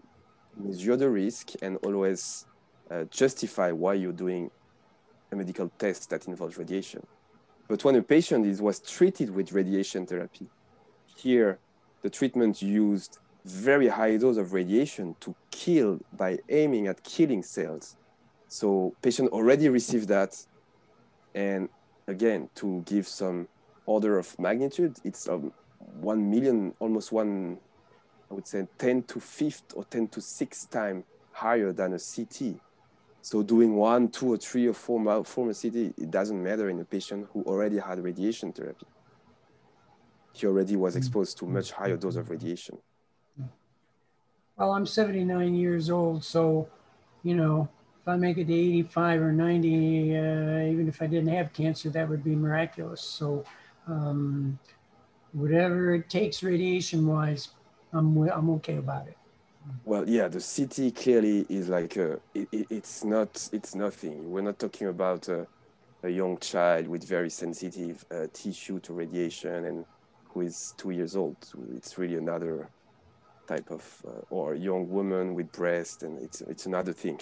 measure the risk and always uh, justify why you're doing a medical test that involves radiation. But when a patient is was treated with radiation therapy, here the treatment used very high dose of radiation to kill by aiming at killing cells. So patient already received that. And again, to give some order of magnitude, it's um, 1 million, almost one, I would say 10 to fifth or 10 to six time higher than a CT. So doing one, two or three or four former CT, it doesn't matter in a patient who already had radiation therapy. He already was exposed to much higher dose of radiation. Well, I'm 79 years old, so, you know, if I make it to 85 or 90, uh, even if I didn't have cancer, that would be miraculous. So, um, whatever it takes radiation wise, I'm, I'm okay about it. Well, yeah, the CT clearly is like a, it, it, it's not it's nothing. We're not talking about a, a young child with very sensitive uh, tissue to radiation and who is two years old. It's really another type of, uh, or young woman with breast, and it's, it's another thing.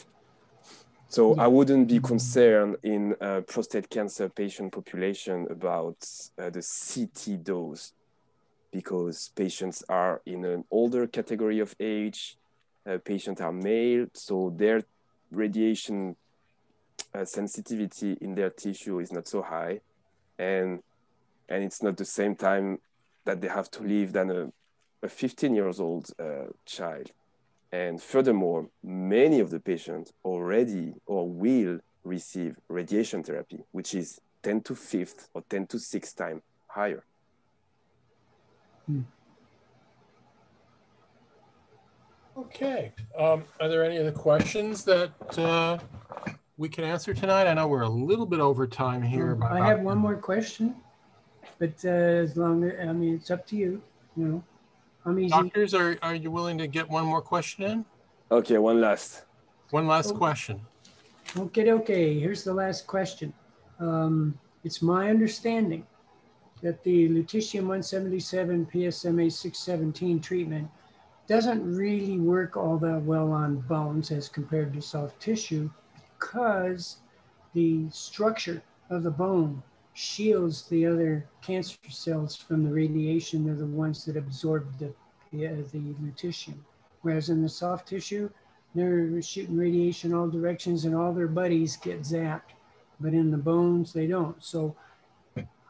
So I wouldn't be concerned in a prostate cancer patient population about uh, the CT dose because patients are in an older category of age, uh, patients are male, so their radiation uh, sensitivity in their tissue is not so high. And, and it's not the same time that they have to live than a, a 15 years old uh, child. And furthermore, many of the patients already or will receive radiation therapy, which is 10 to fifth or 10 to sixth time higher. Hmm. Okay. Um, are there any other questions that uh, we can answer tonight? I know we're a little bit over time here. I have one more question, but uh, as long as, I mean, it's up to you, you know. I'm easy. Doctors, are, are you willing to get one more question in? Okay, one last. One last question. Okay, okay. Here's the last question. Um, it's my understanding that the lutetium 177 PSMA 617 treatment doesn't really work all that well on bones as compared to soft tissue because the structure of the bone shields the other cancer cells from the radiation. They're the ones that absorb the, uh, the lutetium. Whereas in the soft tissue, they're shooting radiation all directions and all their buddies get zapped. But in the bones, they don't. So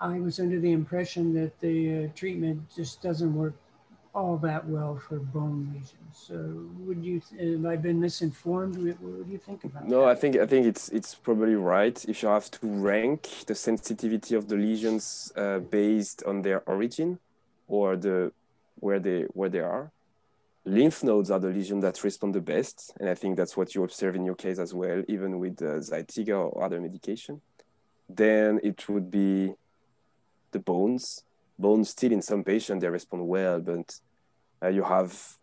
I was under the impression that the uh, treatment just doesn't work all that well for bone lesions. So would you, have I been misinformed? What, what do you think about no, that? I think I think it's it's probably right. If you have to rank the sensitivity of the lesions uh, based on their origin or the where they where they are, lymph nodes are the lesion that respond the best, and I think that's what you observe in your case as well, even with uh, Zytiga or other medication. Then it would be the bones bones still in some patients they respond well, but uh, you have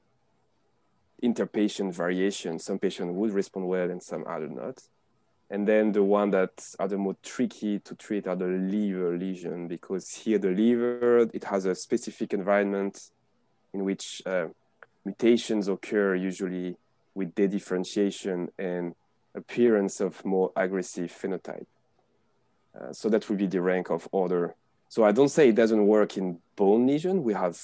interpatient variation. Some patients would respond well and some other not. And then the one that are the more tricky to treat are the liver lesion because here the liver, it has a specific environment in which uh, mutations occur usually with dedifferentiation and appearance of more aggressive phenotype. Uh, so that would be the rank of order so I don't say it doesn't work in bone lesion. We have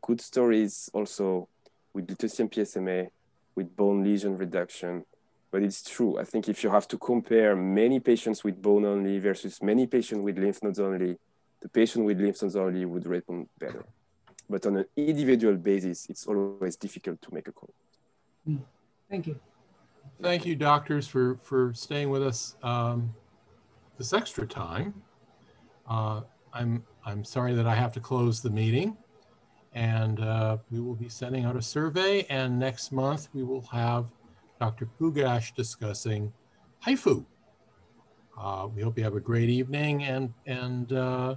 good stories also with lutetium PSMA, with bone lesion reduction. But it's true. I think if you have to compare many patients with bone only versus many patients with lymph nodes only, the patient with lymph nodes only would respond better. But on an individual basis, it's always difficult to make a call. Hmm. Thank you. Thank you, doctors, for, for staying with us um, this extra time. Uh, I'm, I'm sorry that I have to close the meeting. And uh, we will be sending out a survey. And next month, we will have Dr. Pugash discussing HIFU. Uh, we hope you have a great evening and, and uh,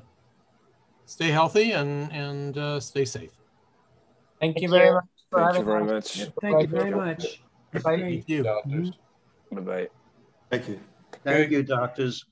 stay healthy and, and uh, stay safe. Thank you very much. Thank you very much. Thank you very much. Thank you. Bye-bye. Thank you. Thank you, doctors.